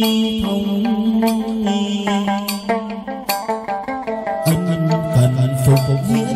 cùng phục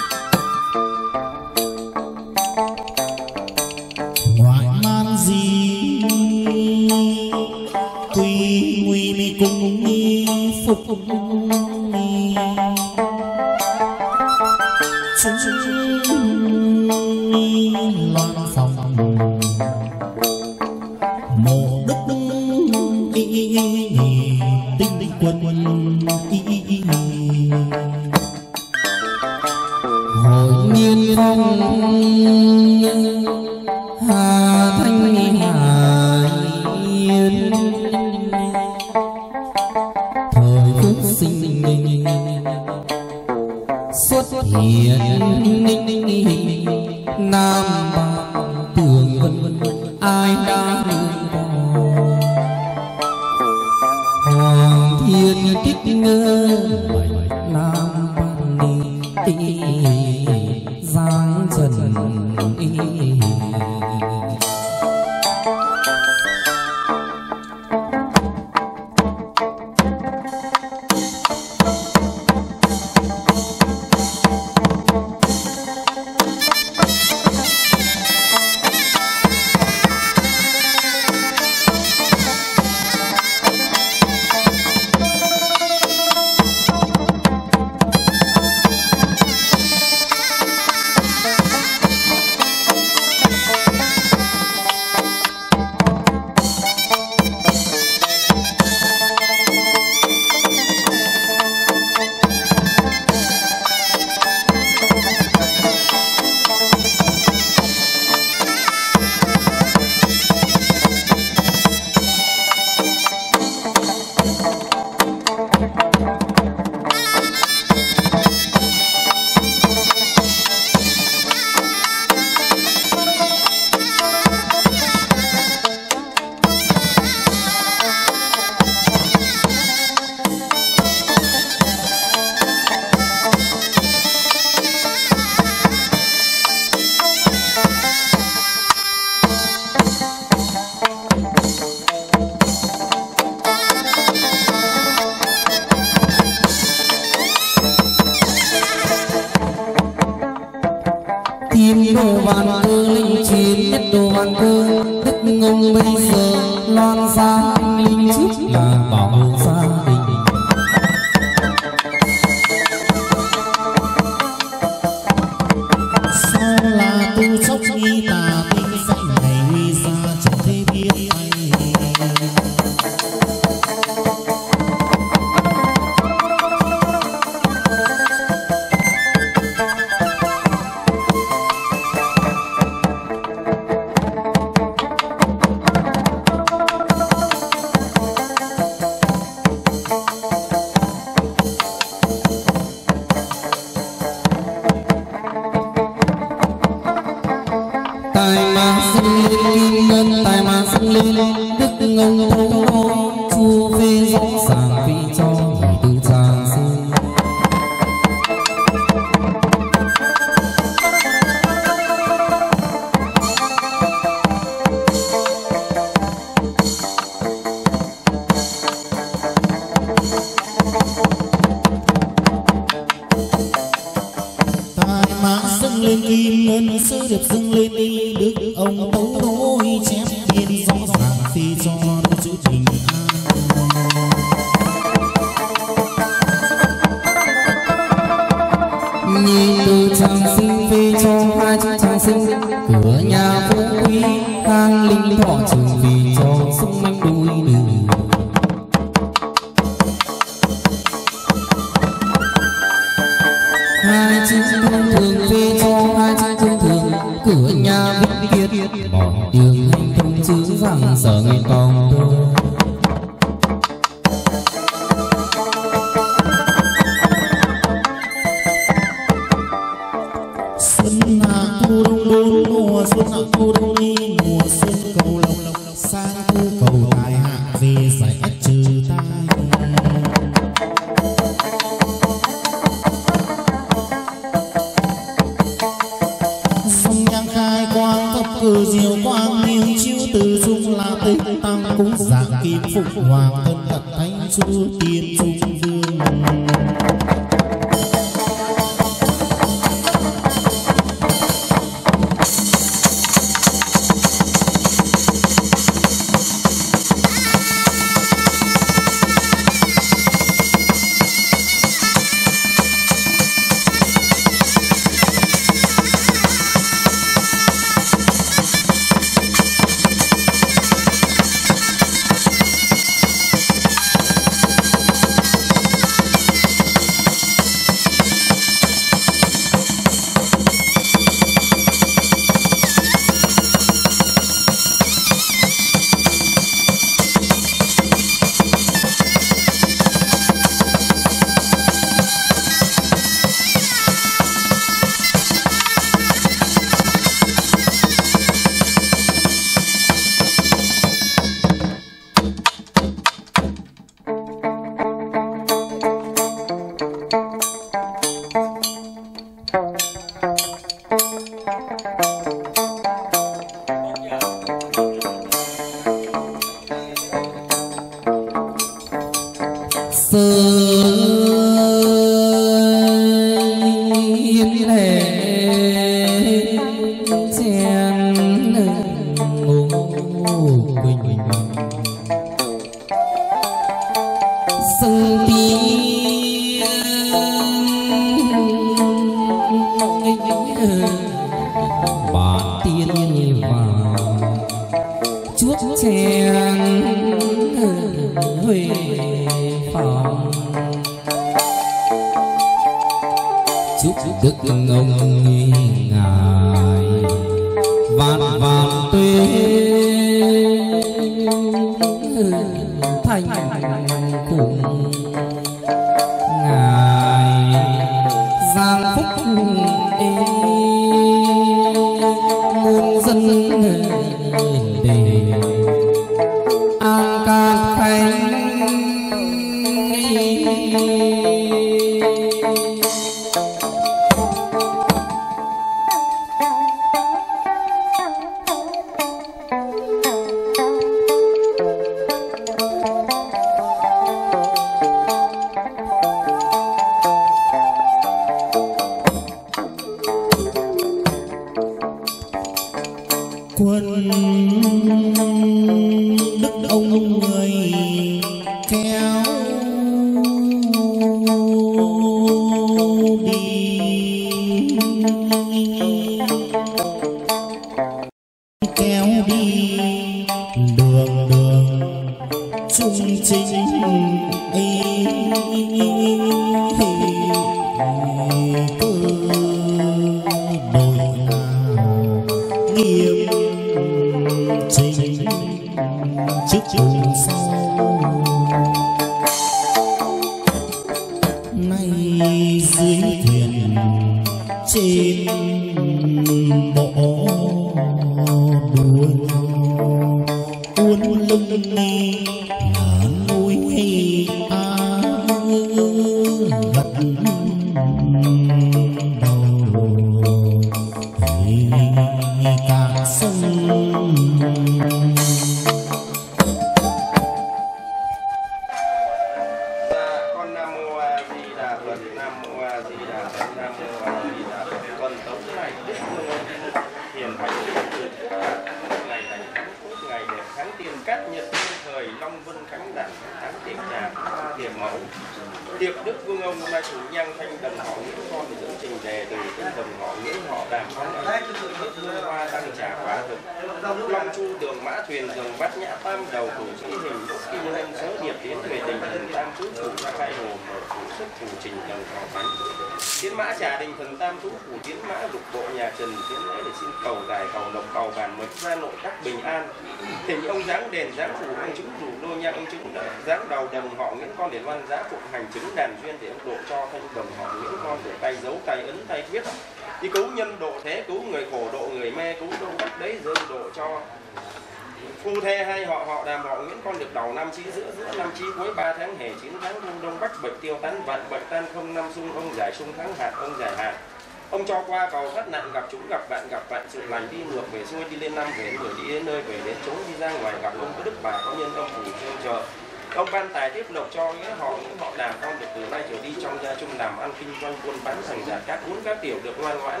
kinh doanh vâng buôn bán thành giả các uống các tiểu được ngoan ngoãn.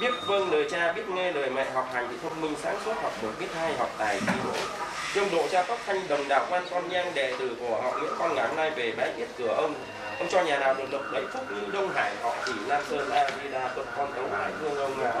Biết vâng lời cha, biết nghe lời mẹ, học hành thì thông minh sáng suốt, học được biết hay, học tài thi đỗ trong độ cha tóc thanh đồng đạo quan con nhang đệ tử của họ nguyễn con ngày hôm nay về bái biết cửa ông. Ông cho nhà nào được lộc lấy phúc như đông hải, họ chỉ nam sơn, a di đà tuật con tấu hải thương ông à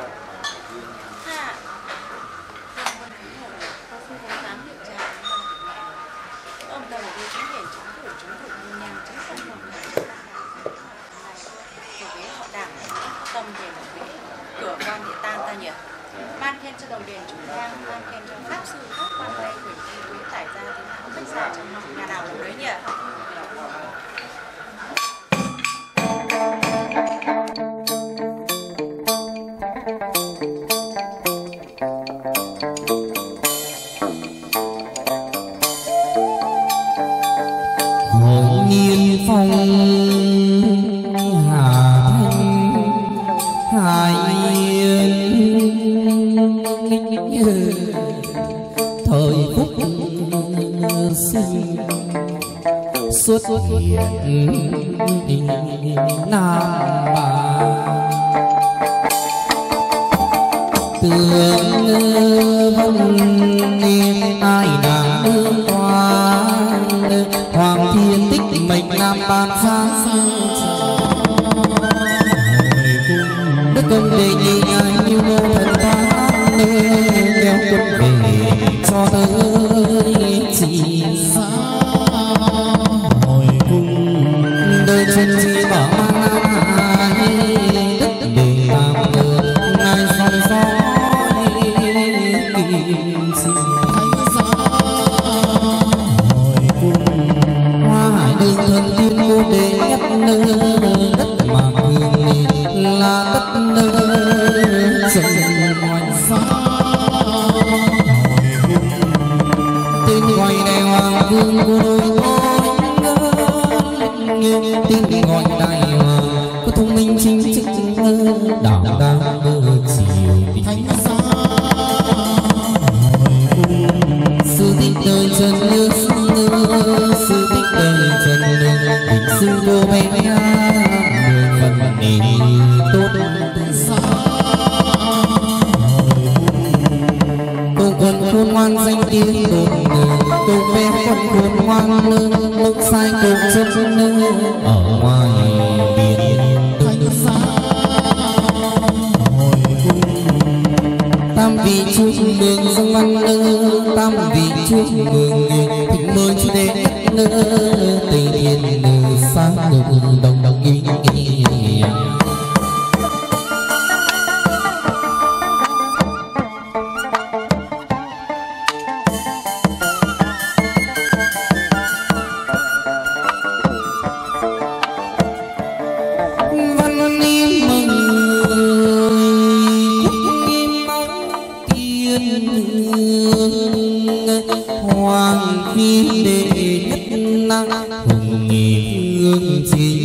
xuất hiện nam tương vân ai nàng đương quan hoàng thiên tích mệnh nam ban xa đất công đề nhị nhai như ngô thần ta kéo quân về cho tới chỉ xa cung đôi chân chi bỏ mang đất để làm ngược ngài soi soi kim si hồi cung hoa hải đường thân tiên vô đề nhất nơi. Khôn ngoan lương lúc sai cô chân nơ ở ngoài biển thánh giá hồi cung tam vị chúc mừng dương văn nơ tam vị chúc mừng thịnh mời chi đệ nhất tây thiên nơ sáng ngục hoàng phi đệ nhất năng hùng nghị hương chí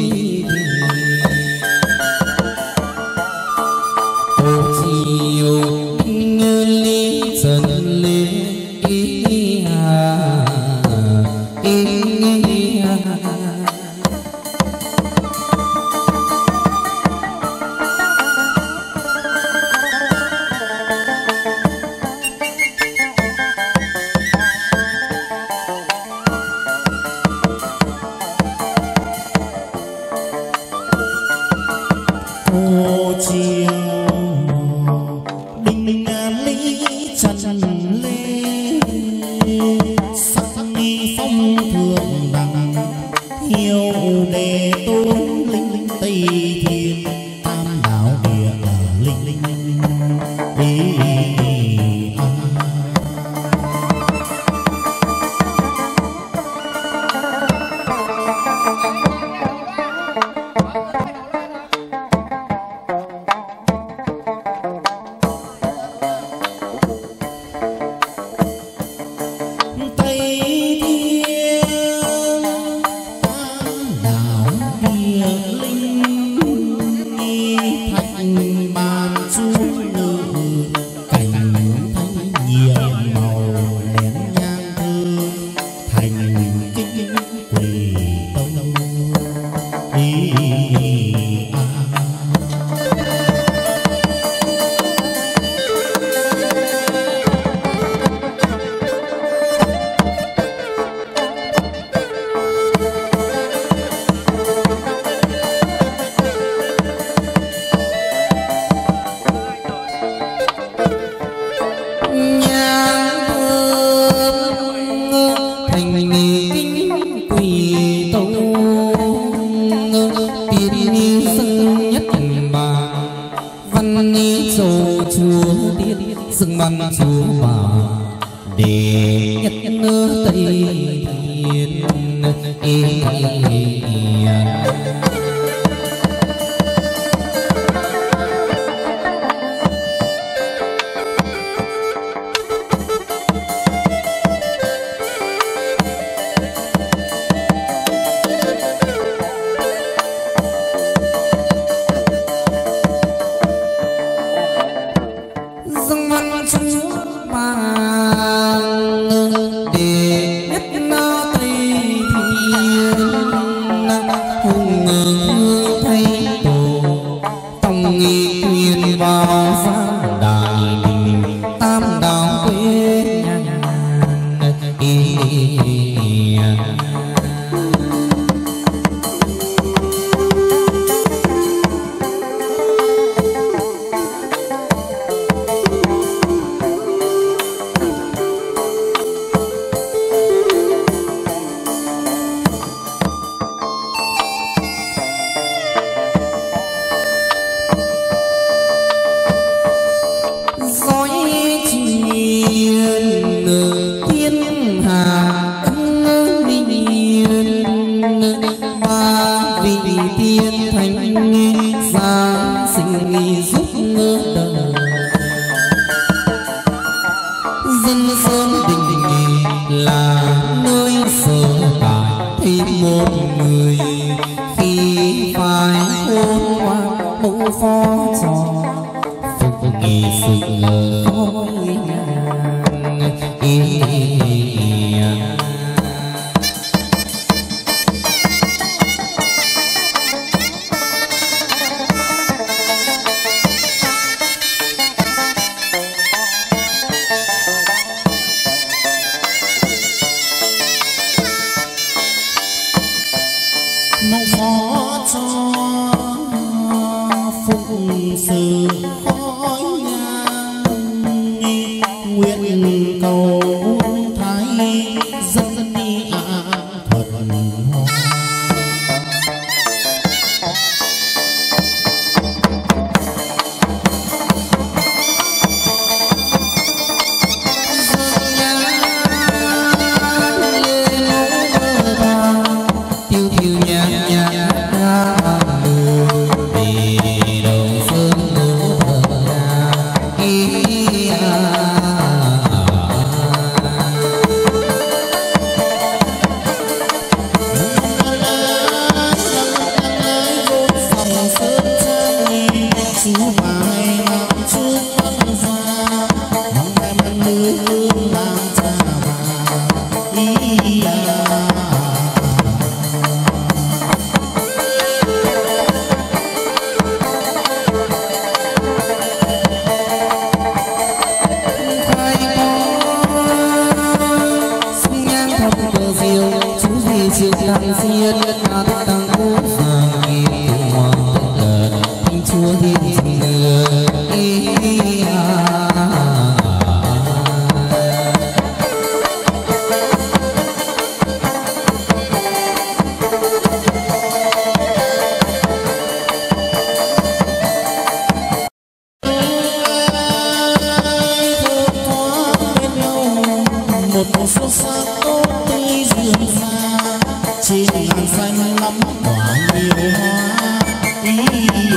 xanh lắm quả nhiều hoa. Ý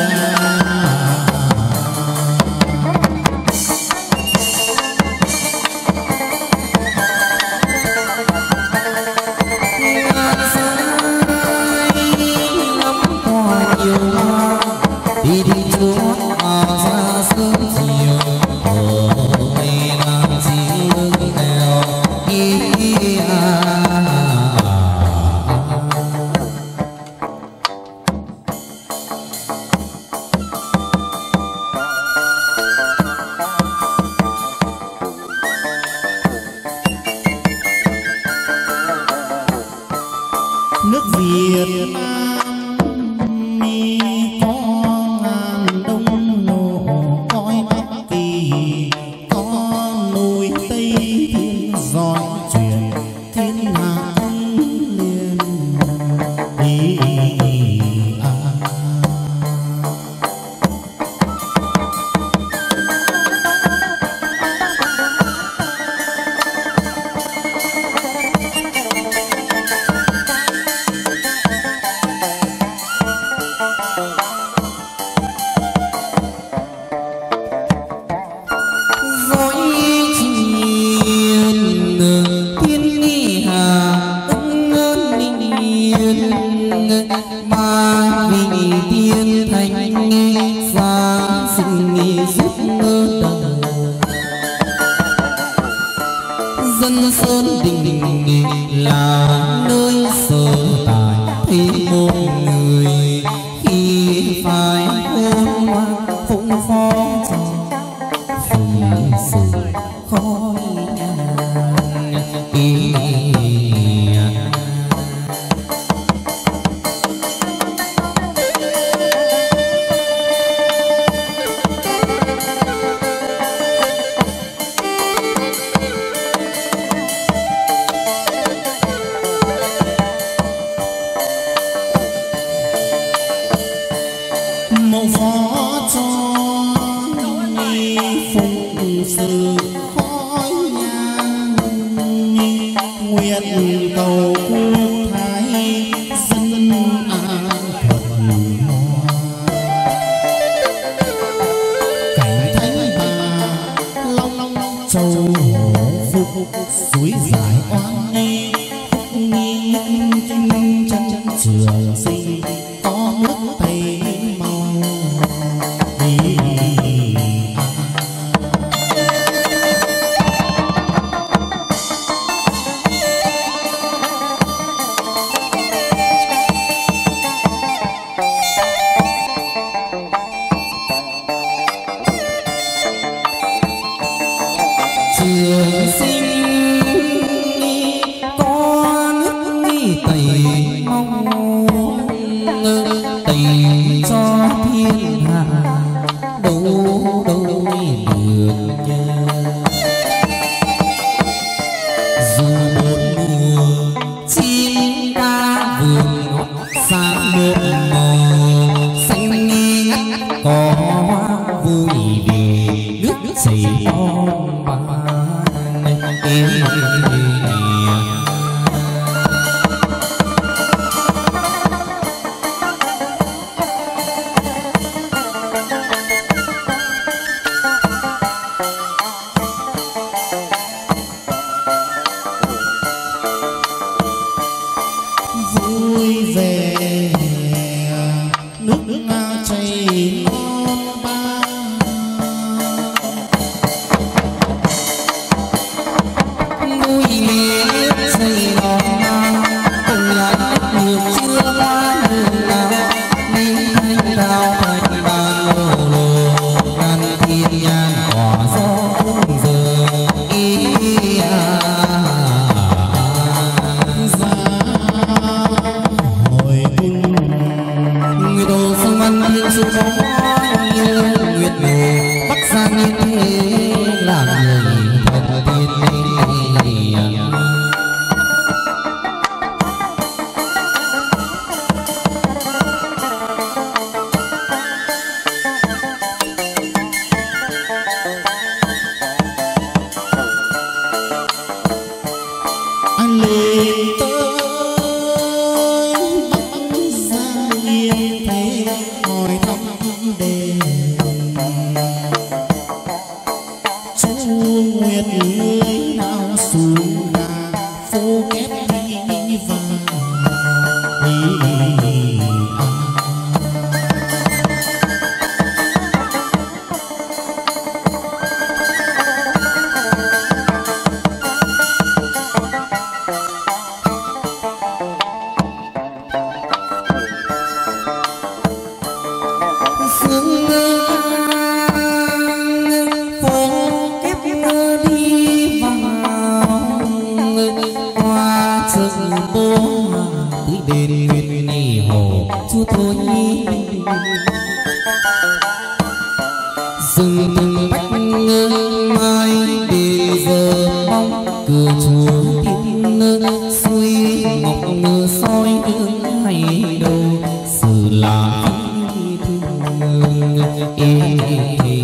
à. Thay hay đâu sự là thương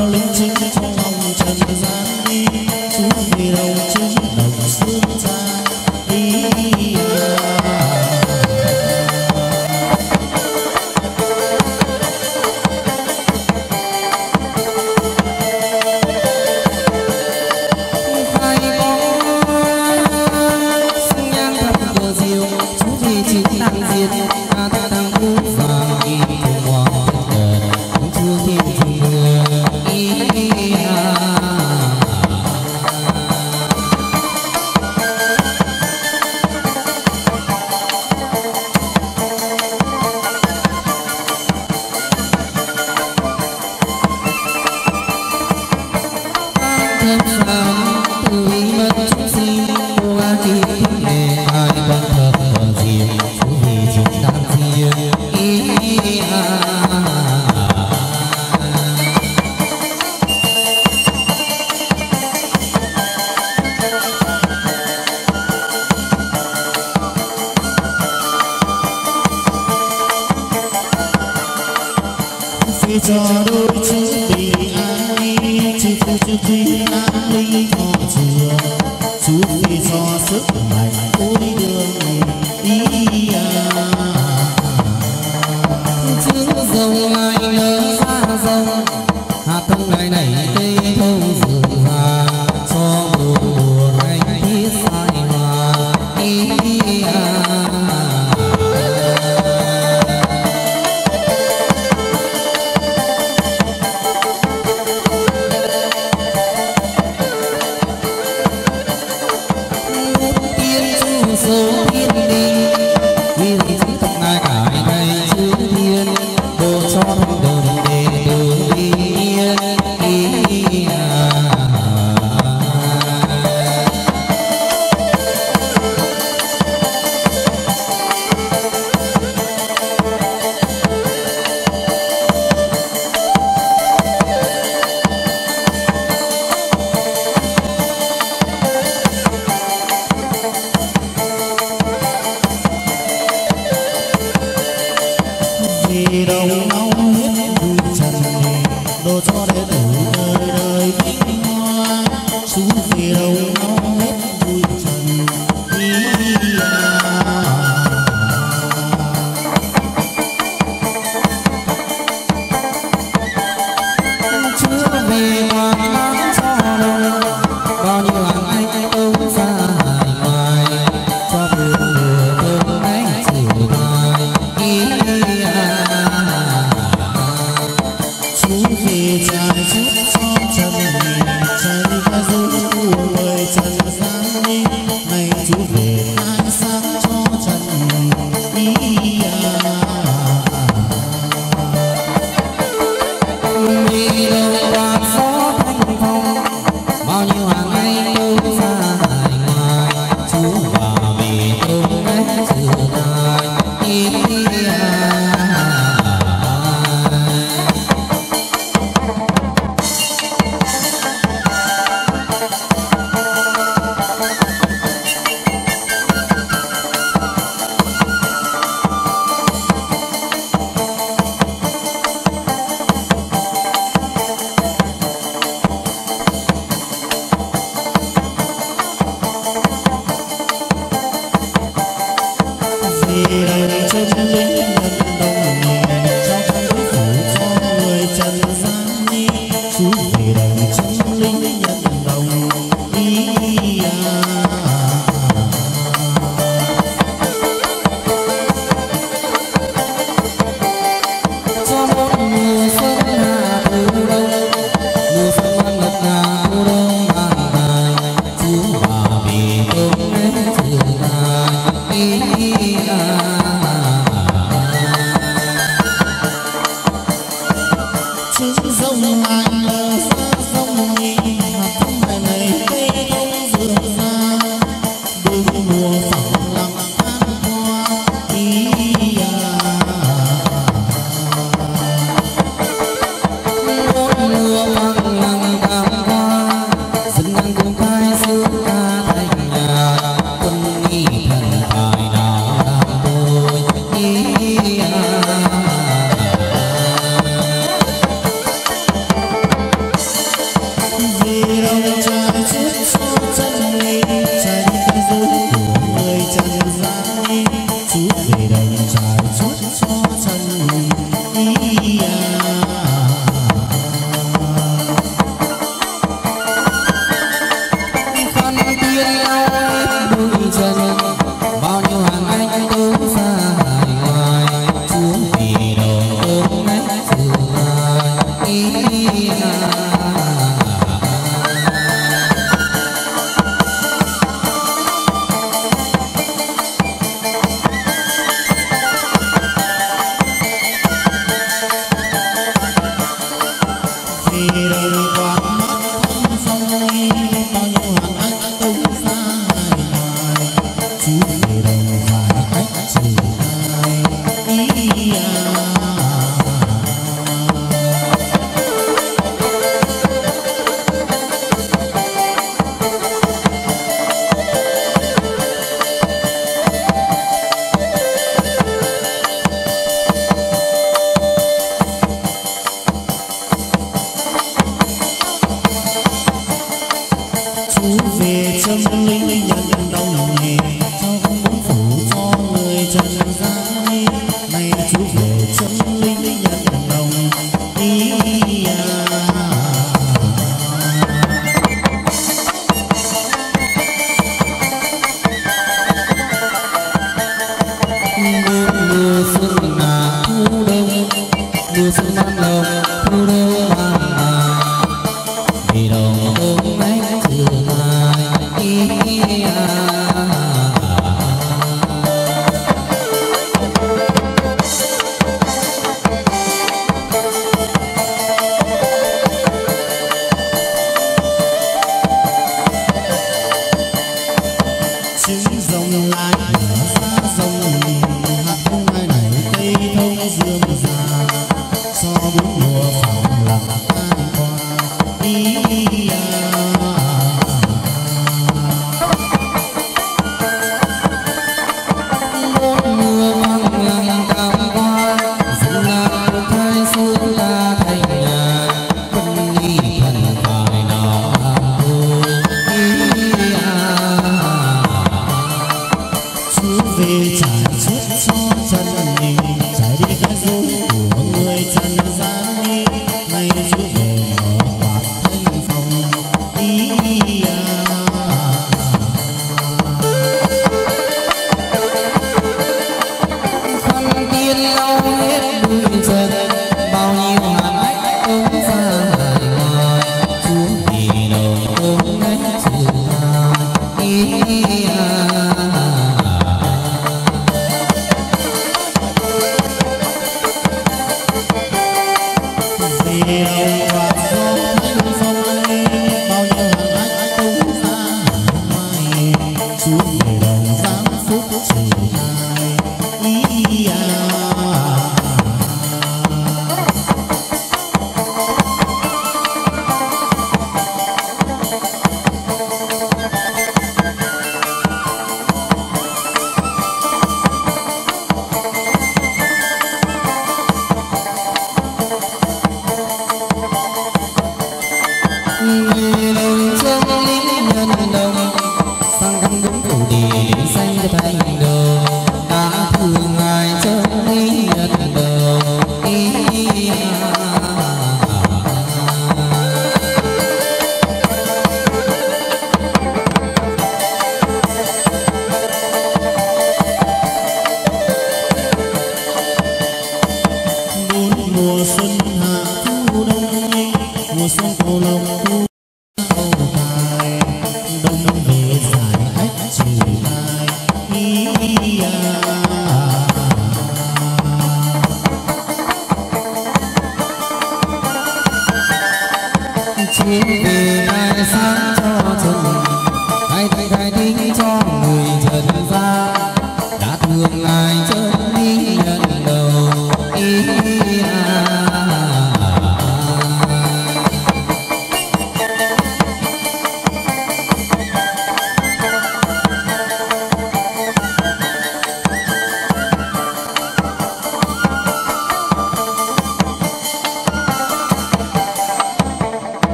Thank you.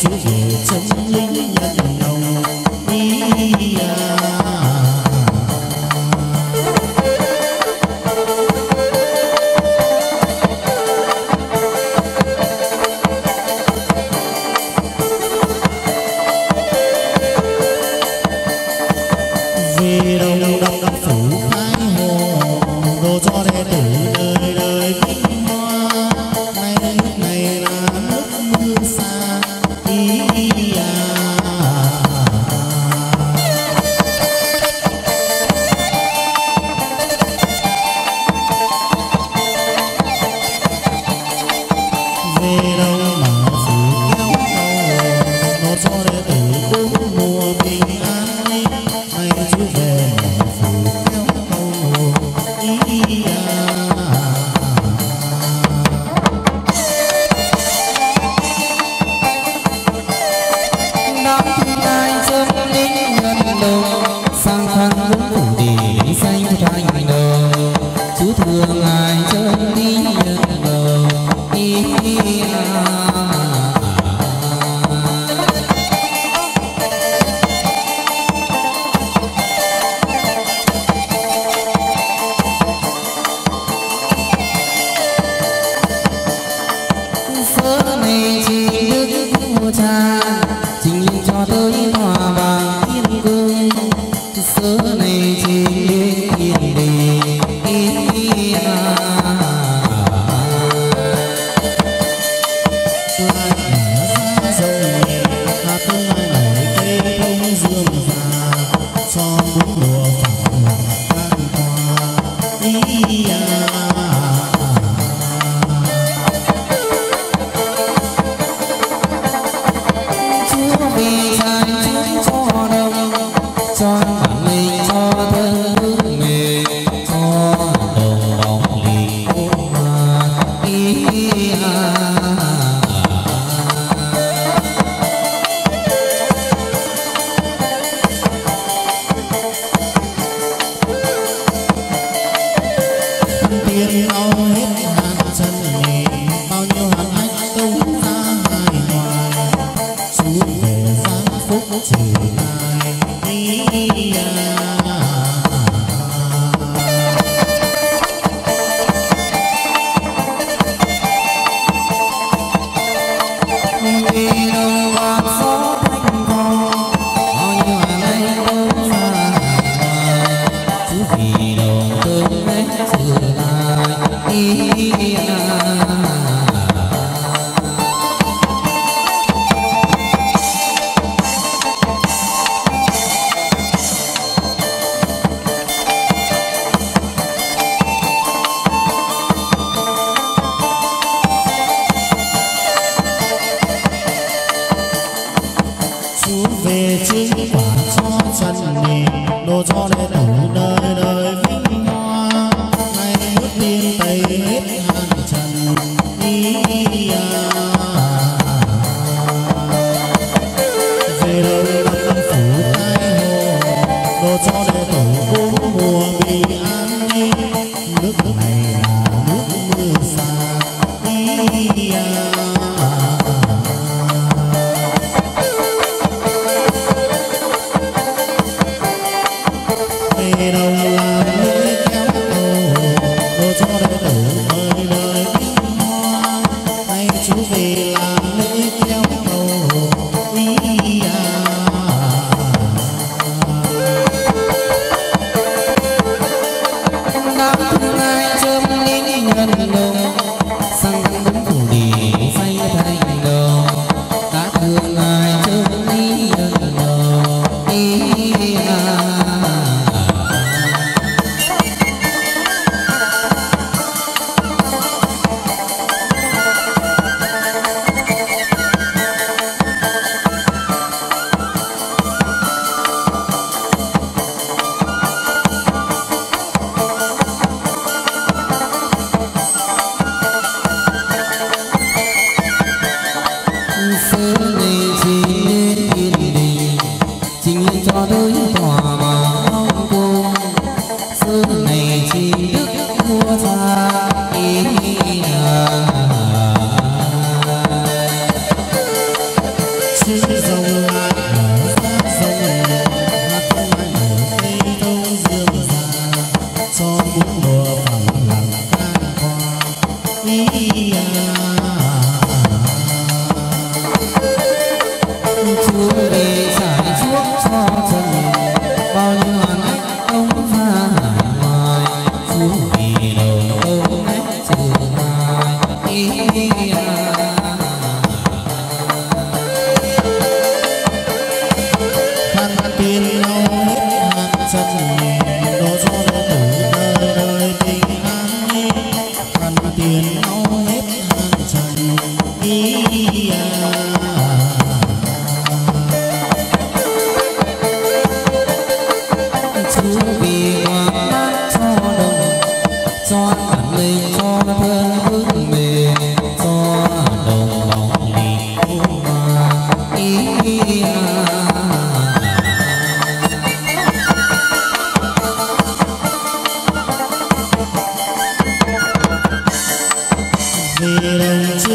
Chúa về trong linh nhân đồng đi à.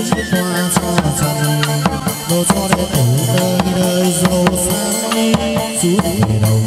chiếc hoa cho rằng đồ cho đẹp đủ nơi nơi dâu sáng suốt về đầu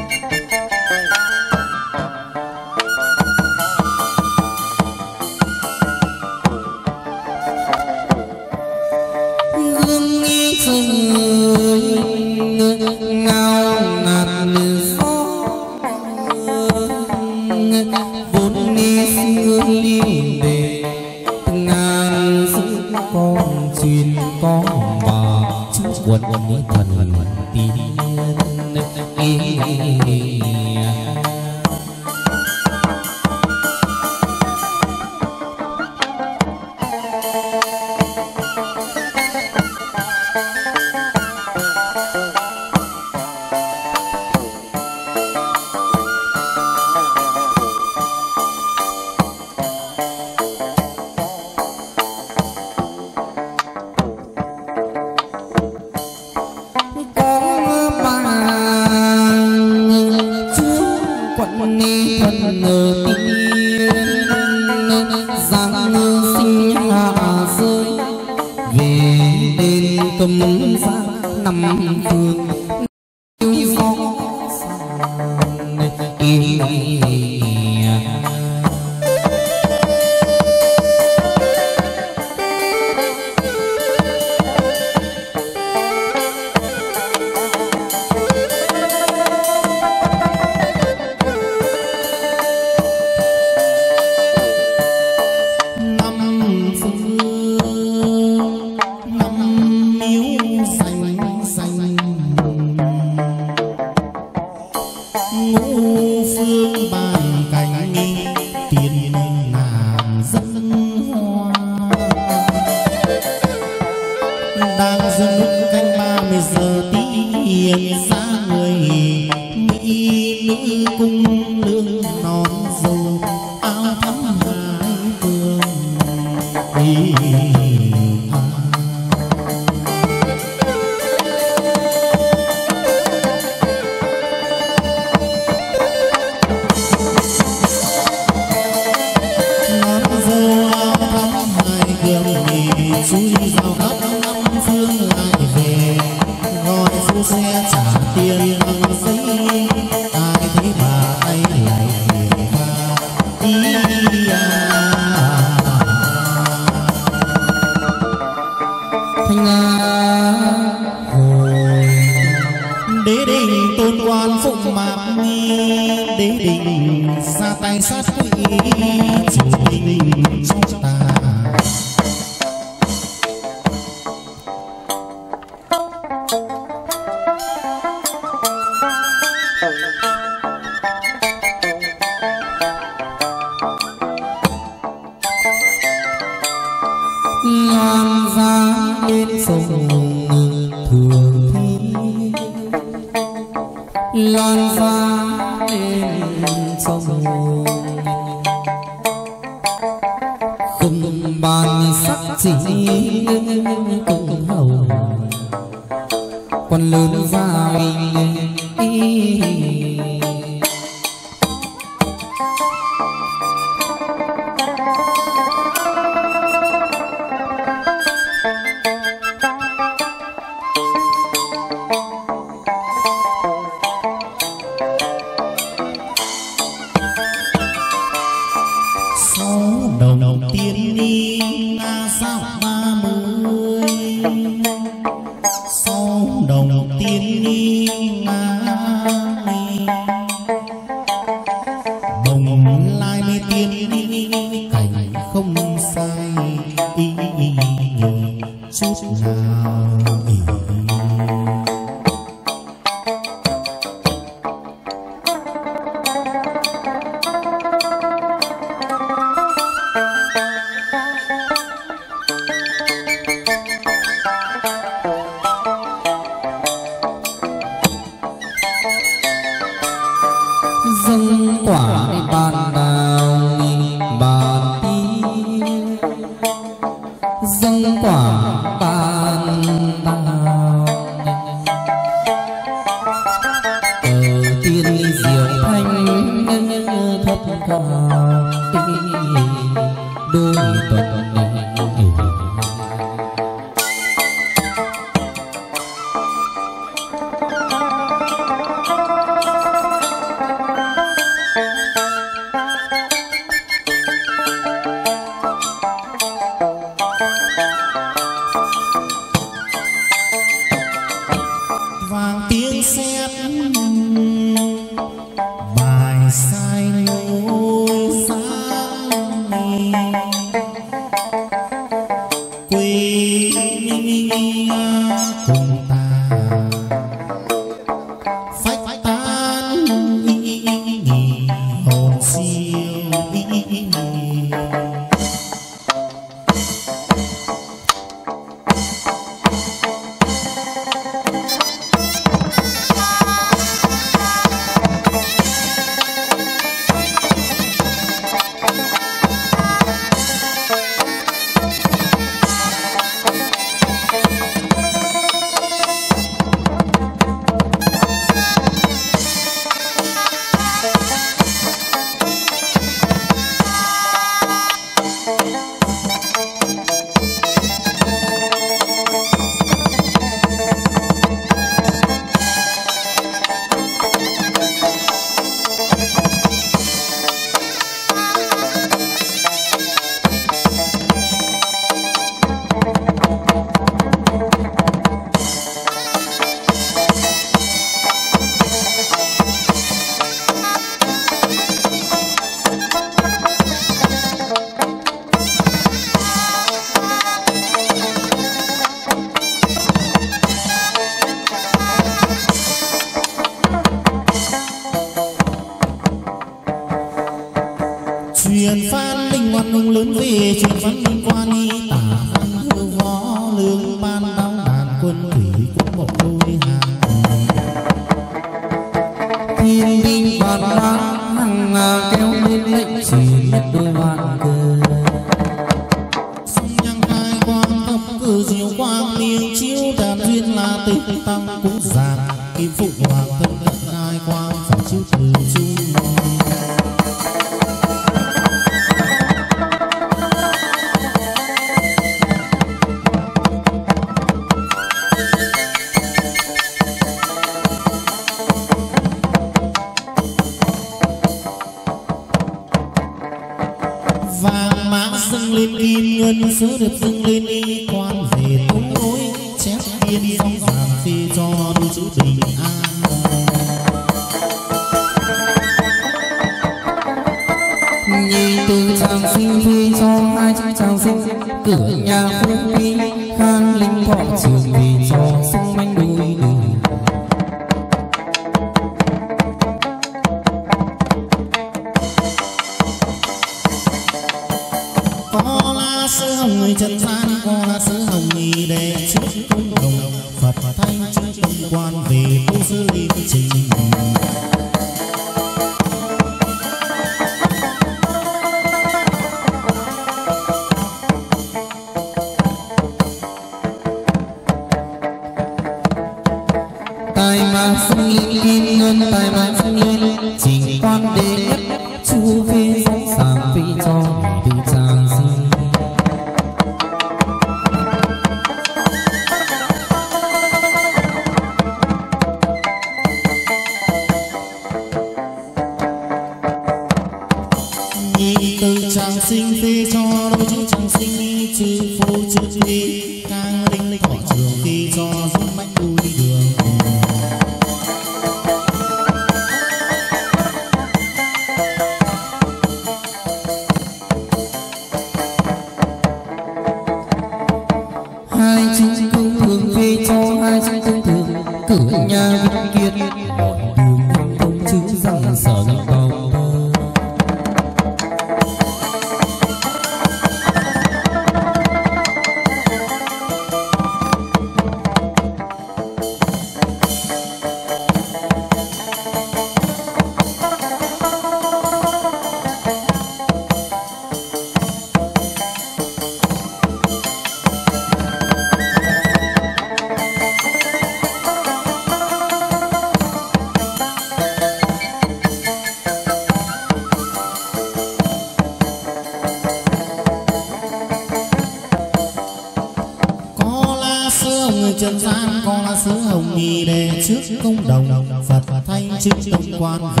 quan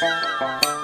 thiên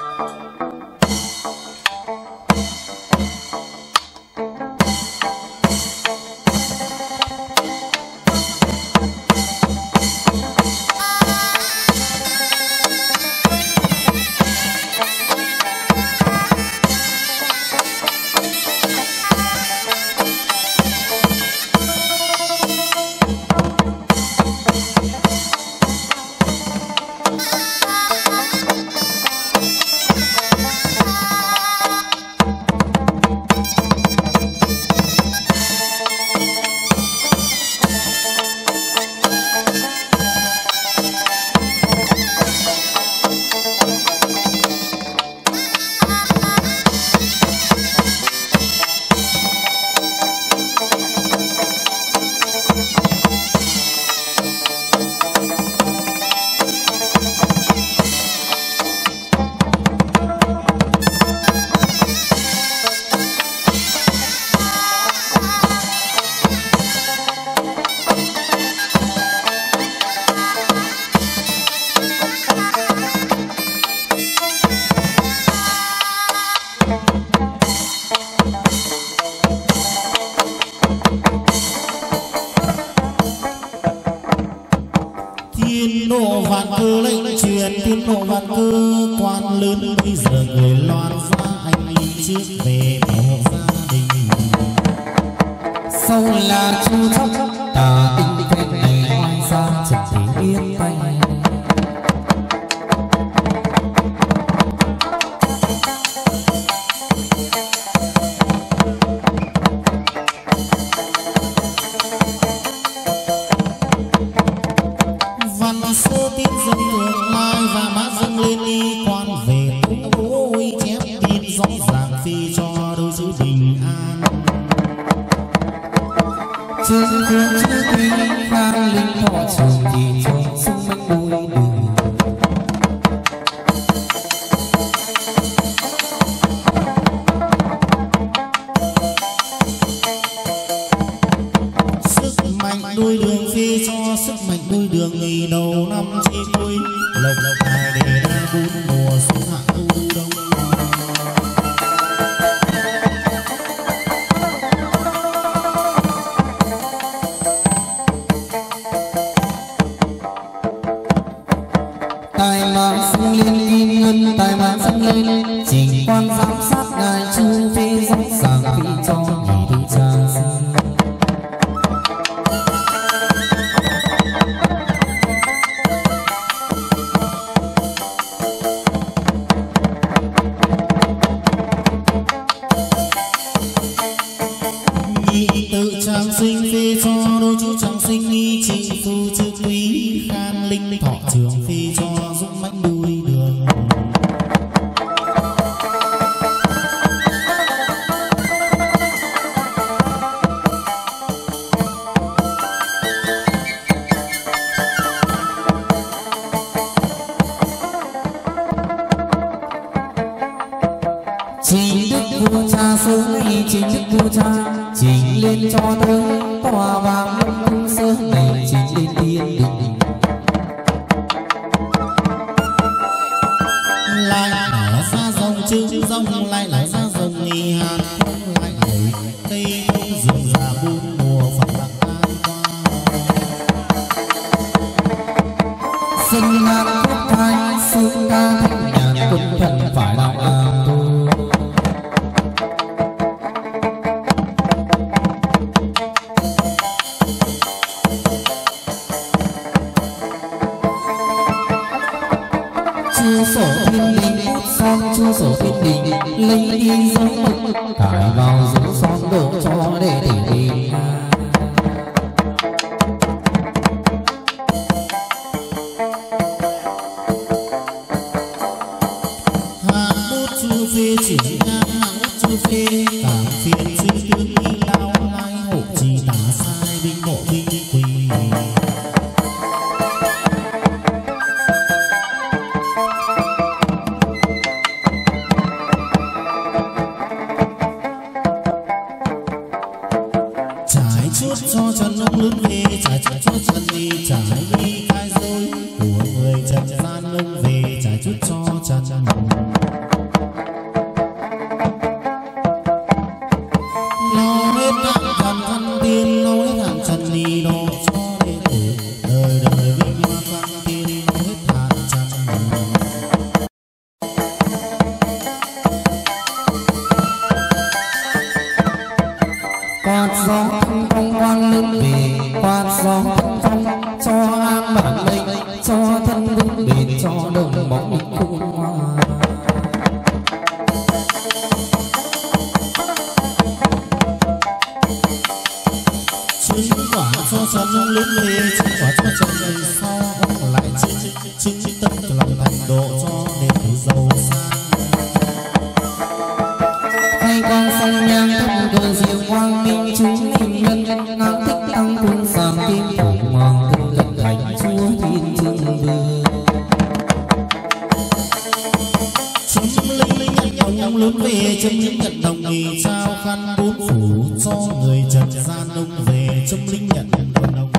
ông lớn về chấm những nhận đồng nghỉ sao khăn bốn phủ cho người trần gian ông về chấm linh nhận đồng đồng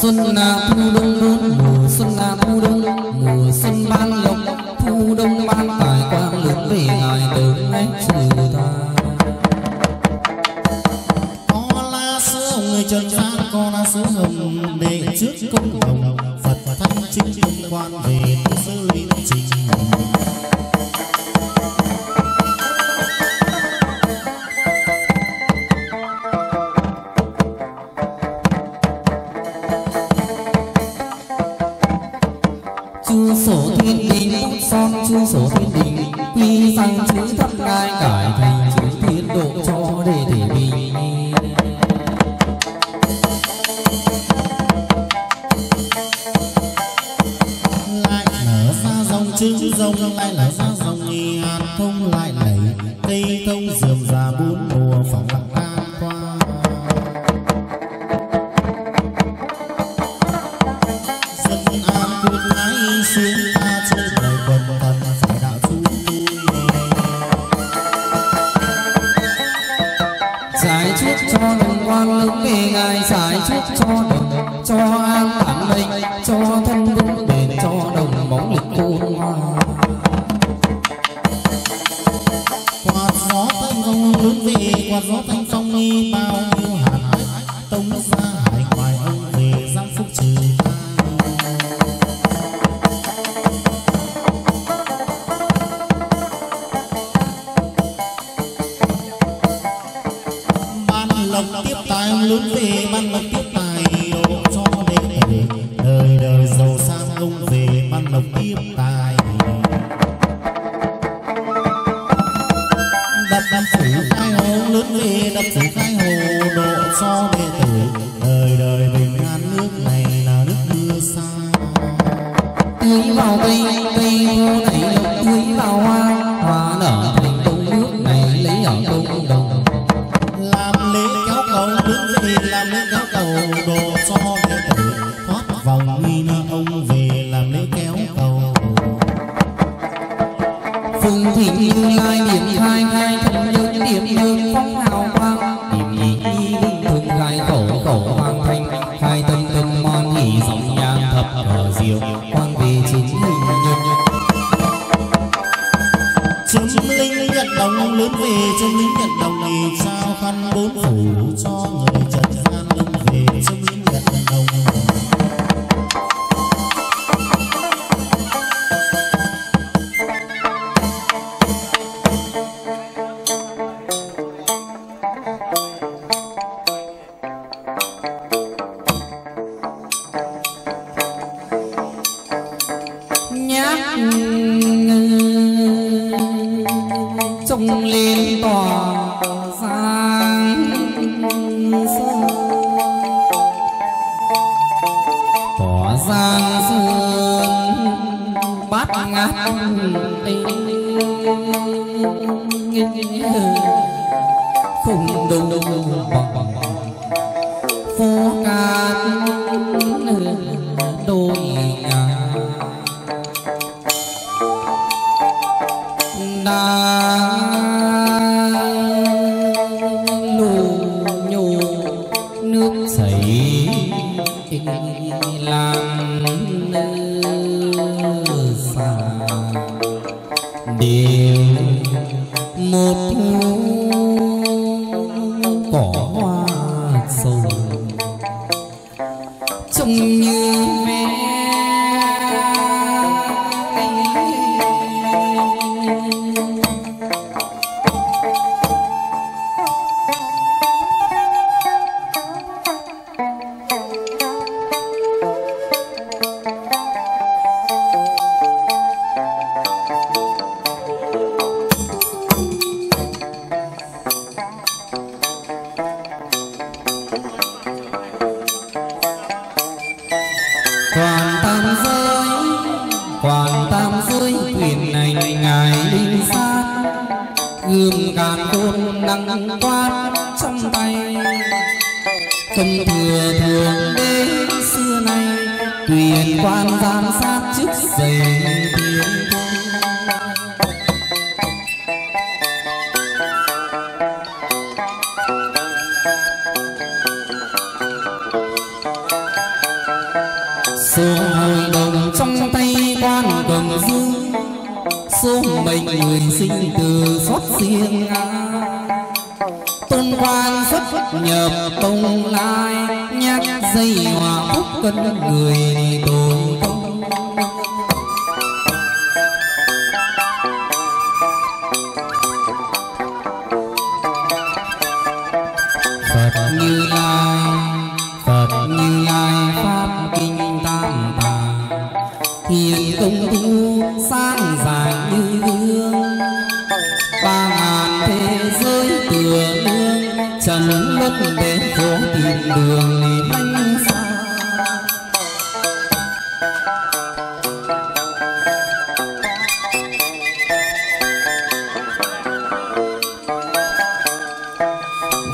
xuân là thu đông bốn mùa xuân là thu đông mùa xuân ban lộc thu đông ban tài quang lớn về ngài từ nay trừ ta người trần gian con là sứ hồng để trước công đồng. Phật thân chính công quan về sư linh trình.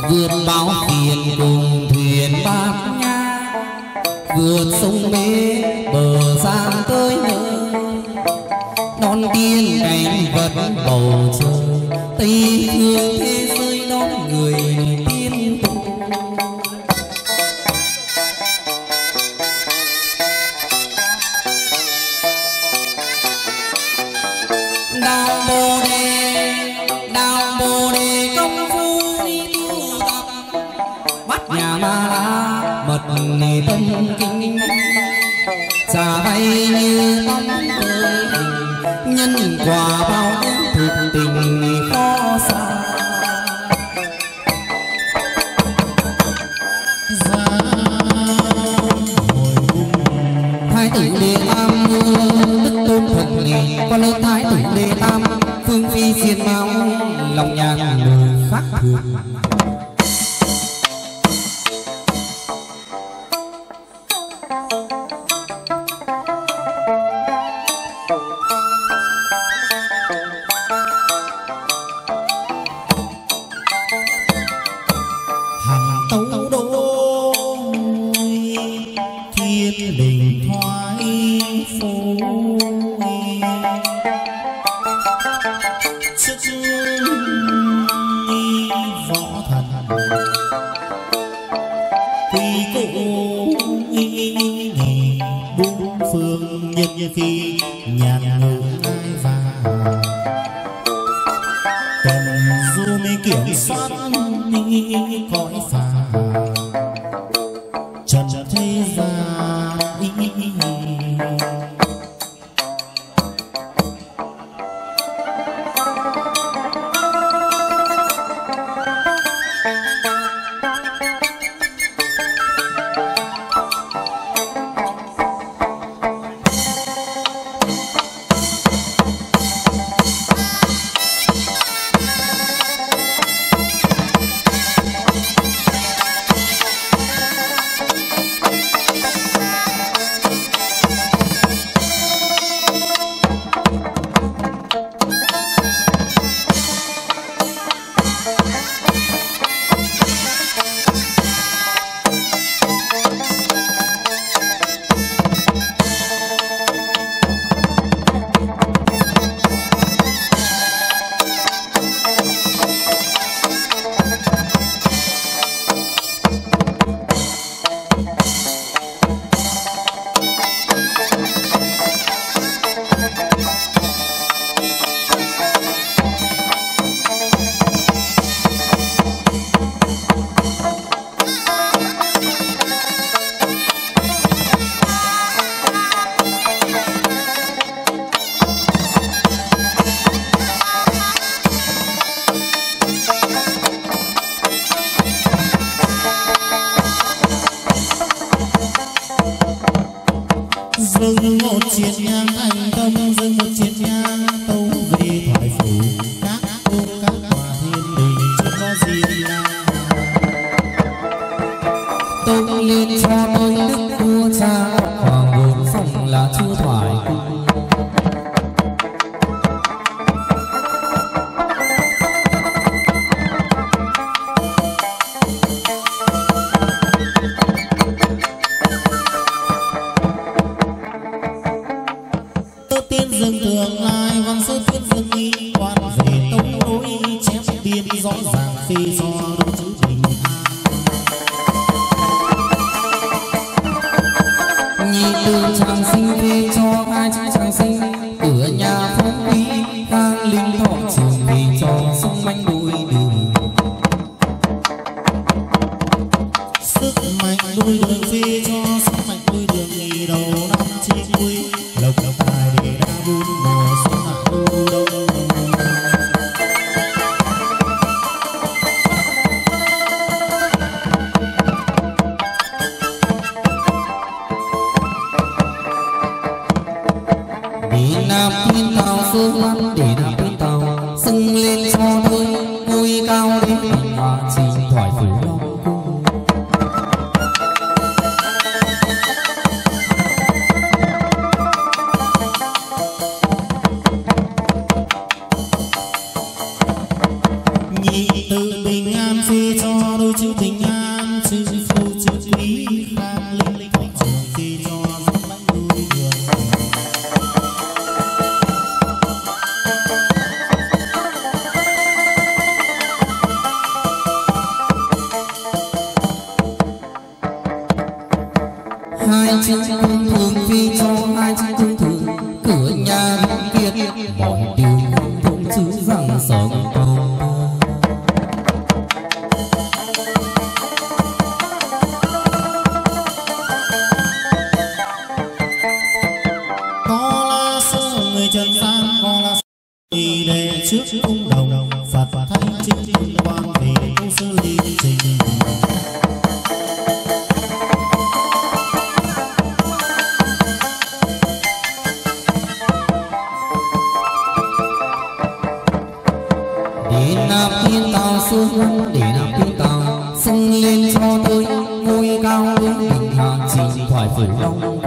vượt bao phiền cùng thuyền bát nha. Vượt sông mê, bờ giang tới nơi. Non tiên cảnh vật bầu trời, tây phương xuống để làm tiếng tàu sung lên cho tôi vui cao đứng bình hà chỉ thoải phủ long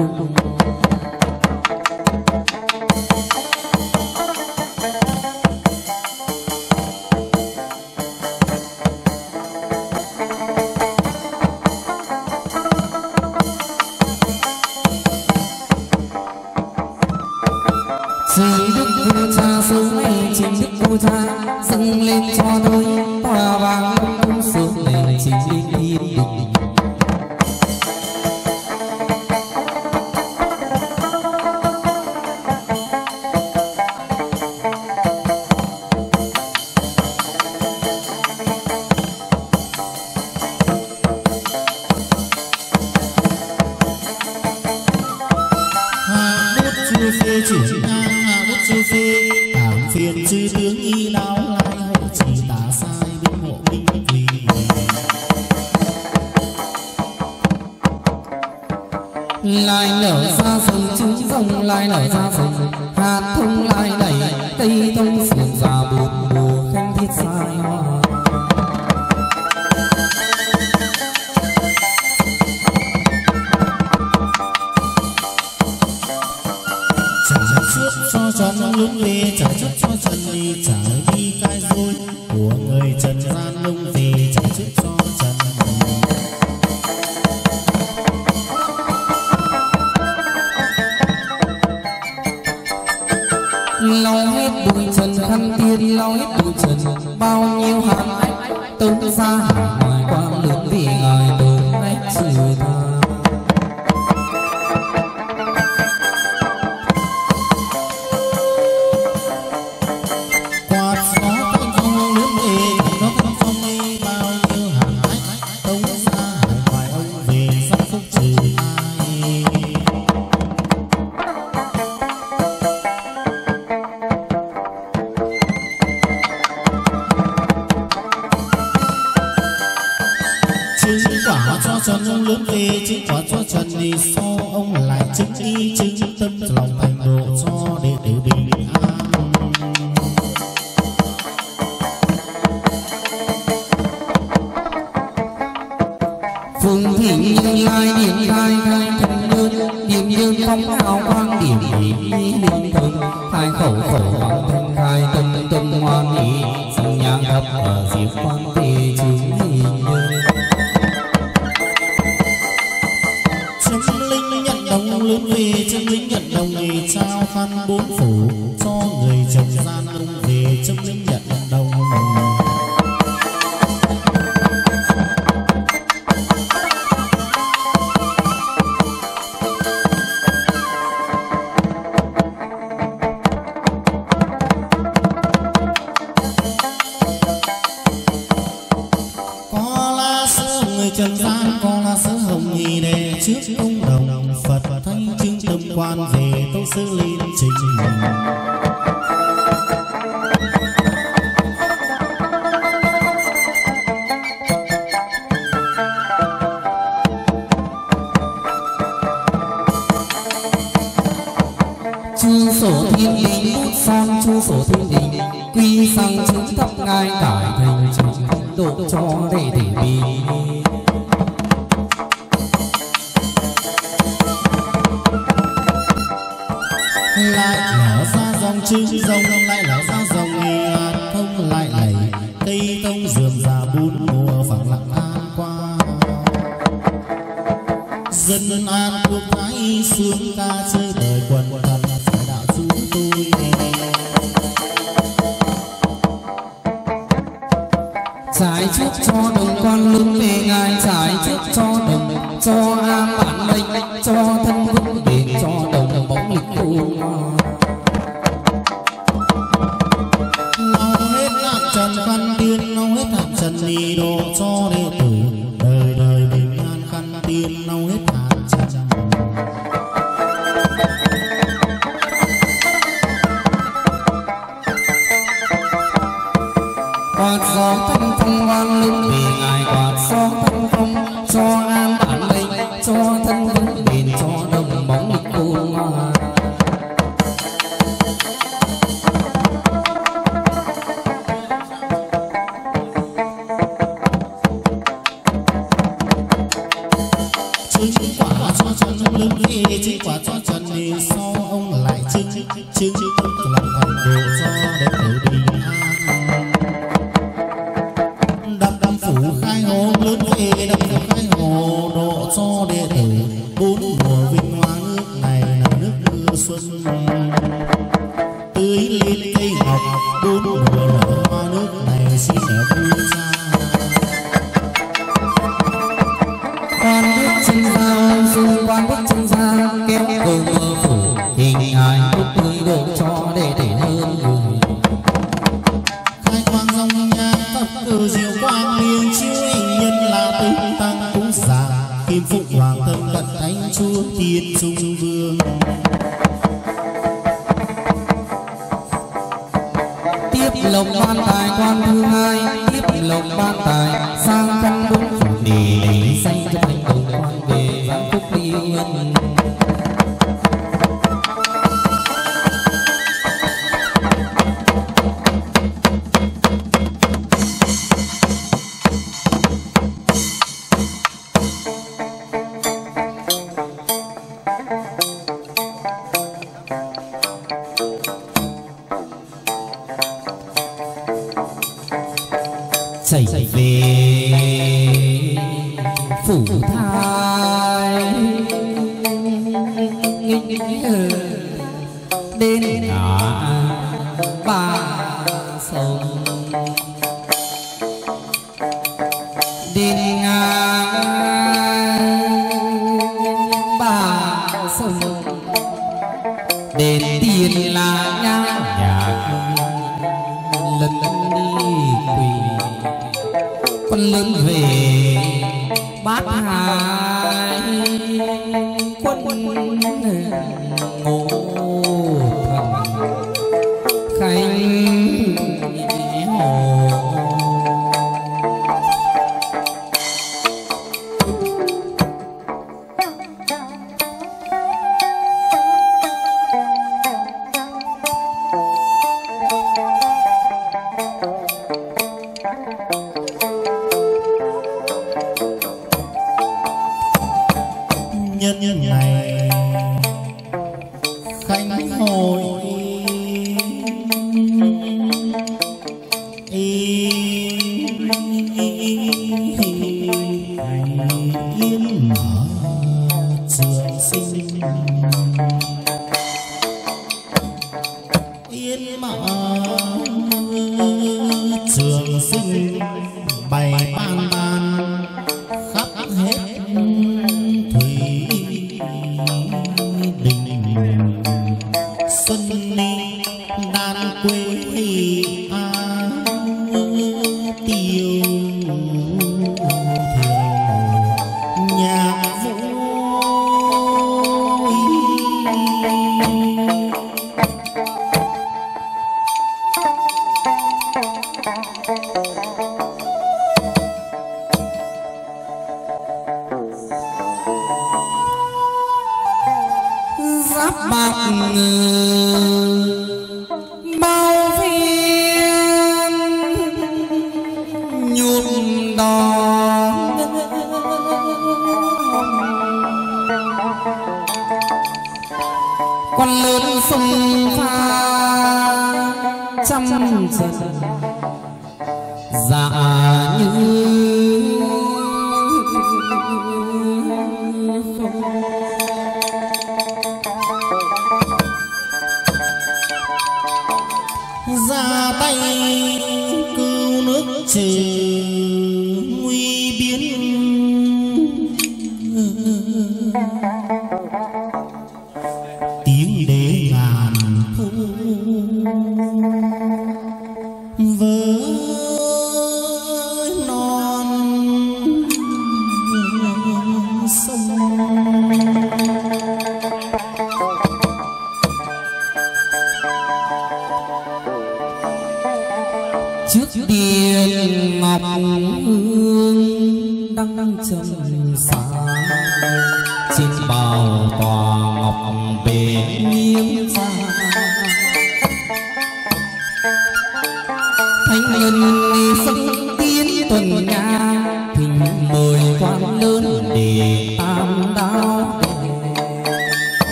quan thứ hai tiếp lộc ban tài sang căn đúng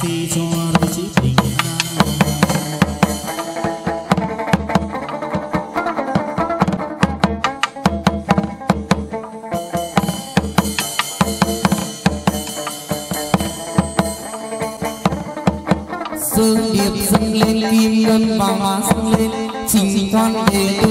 phi cho đôi chữ tình dương điệp dâng lên kim ngân vàng dâng lên, trình quan đề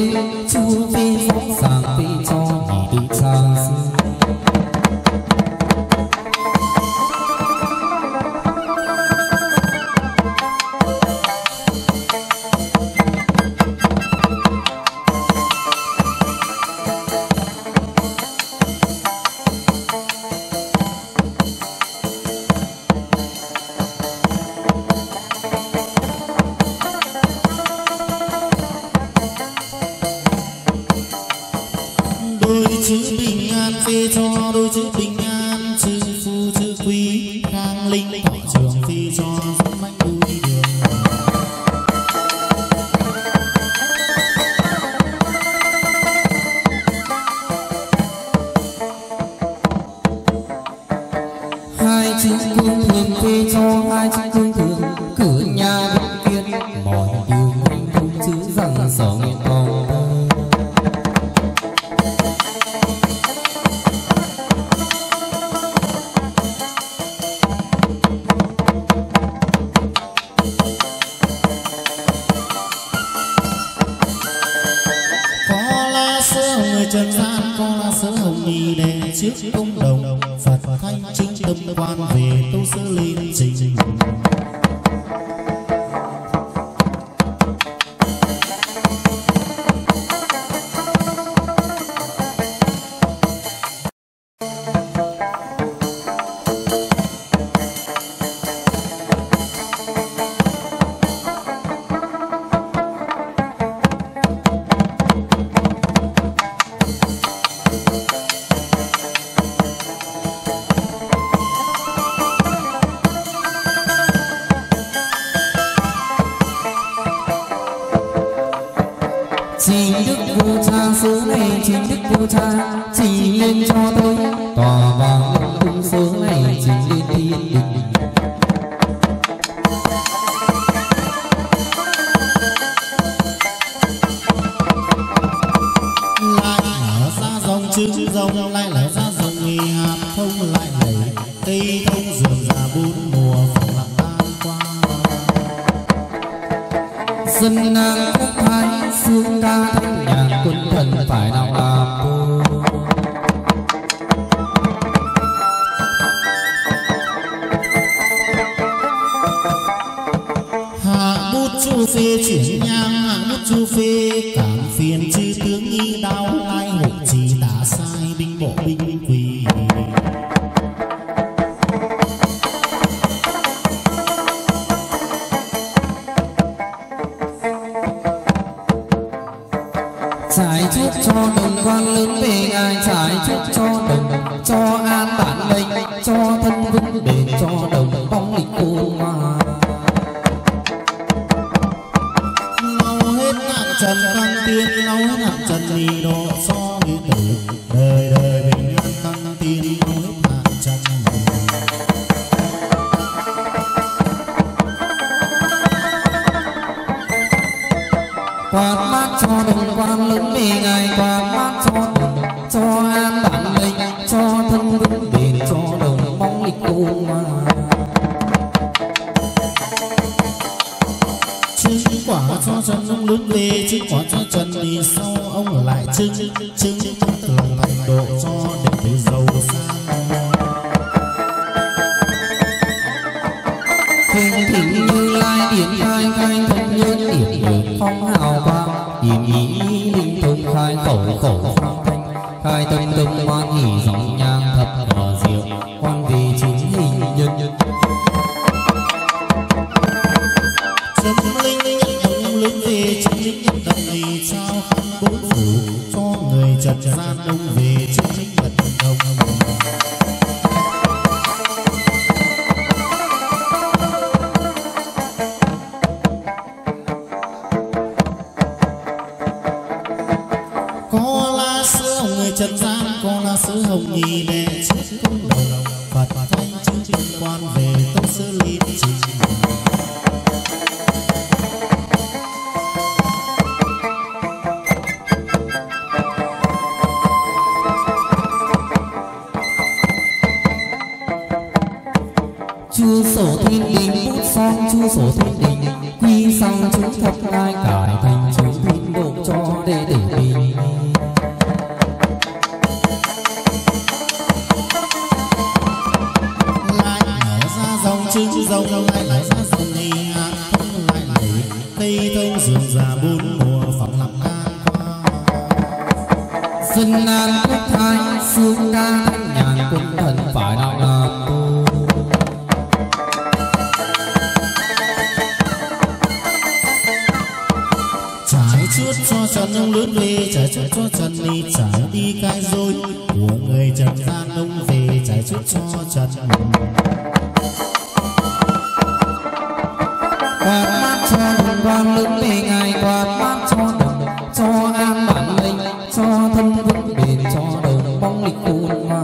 cho thần quan lớn về ngài qua ban cho đồng, cho an bản linh cho thân vững bền, cho đồng bóng lịch khôn hoa.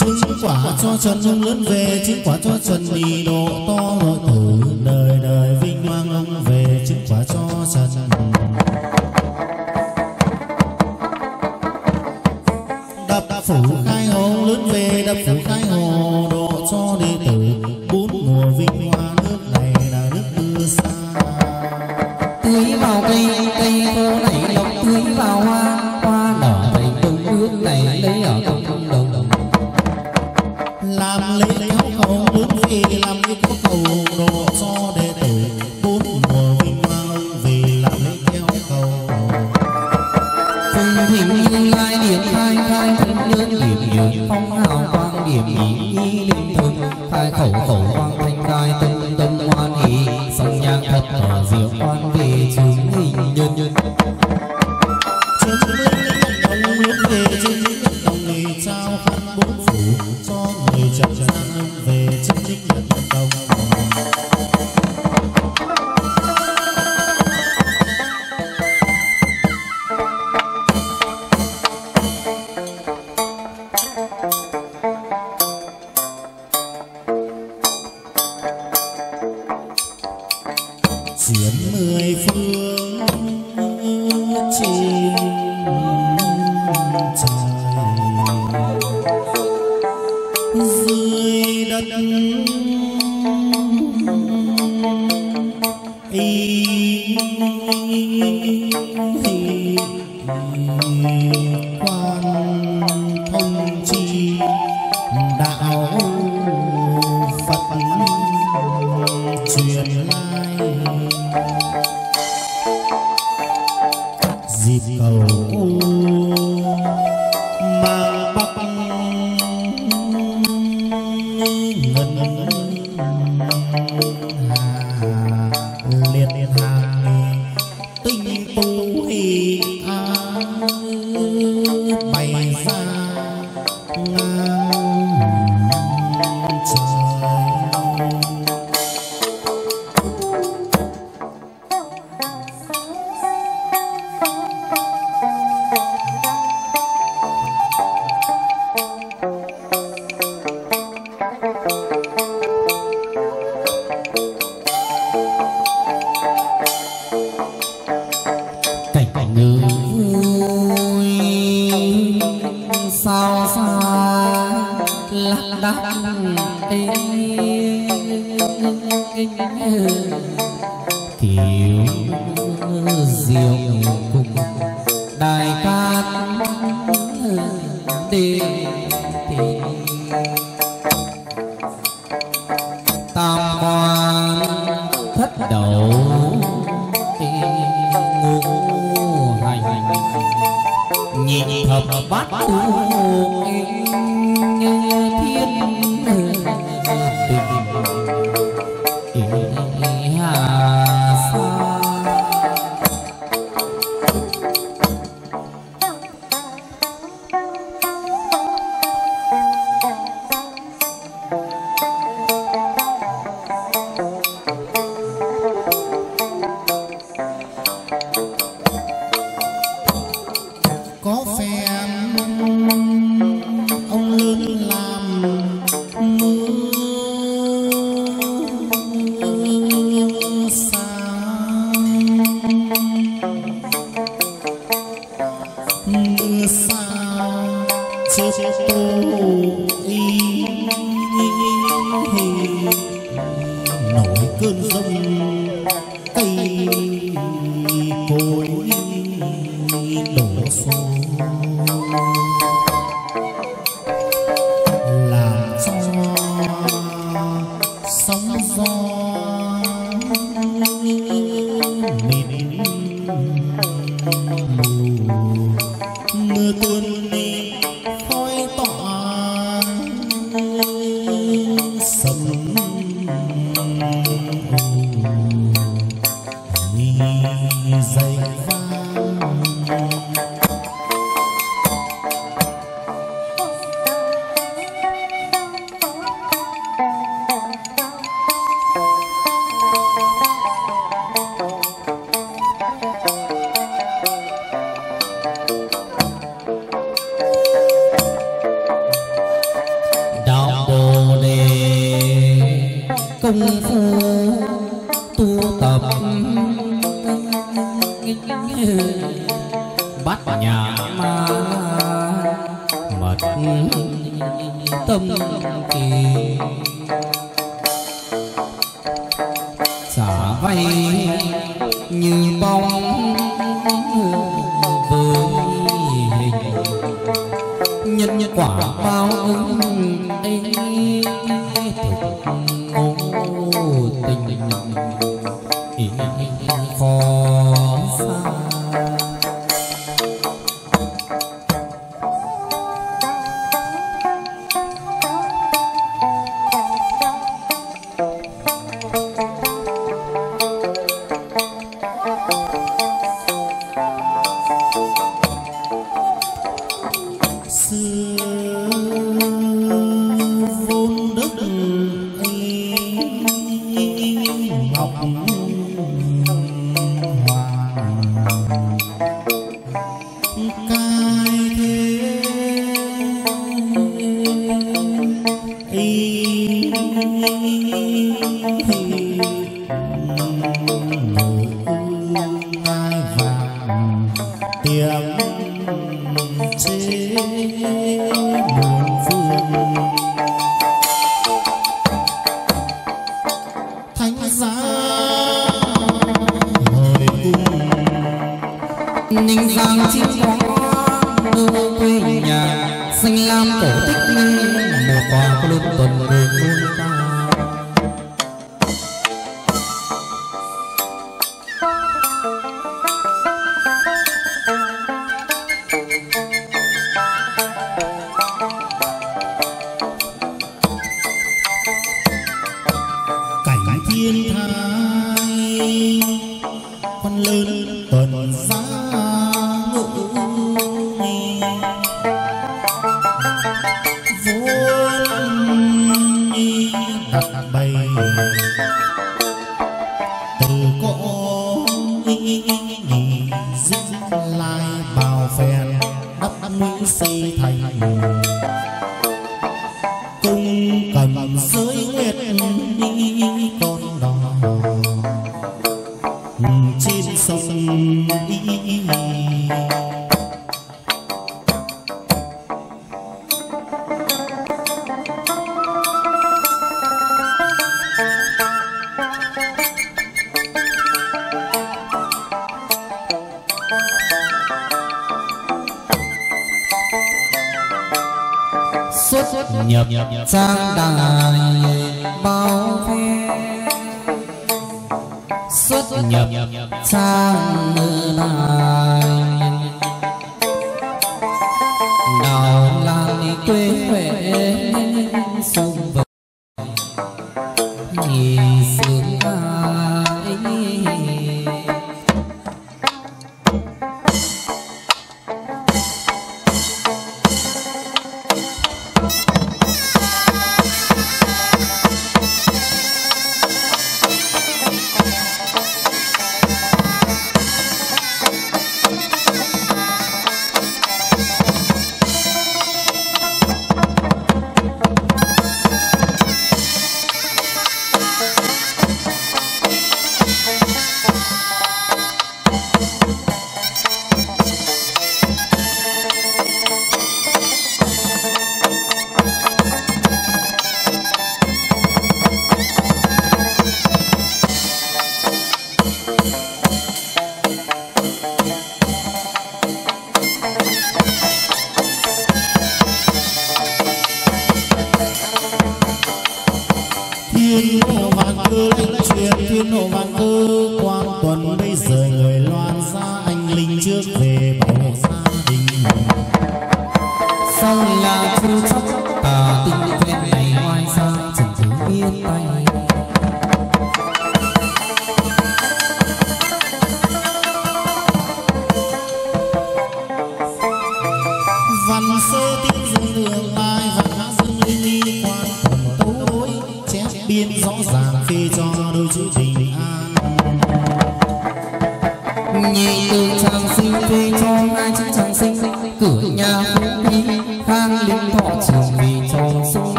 Chứng quả cho chân hưng lớn về chứng quả cho trần mì độ to rồi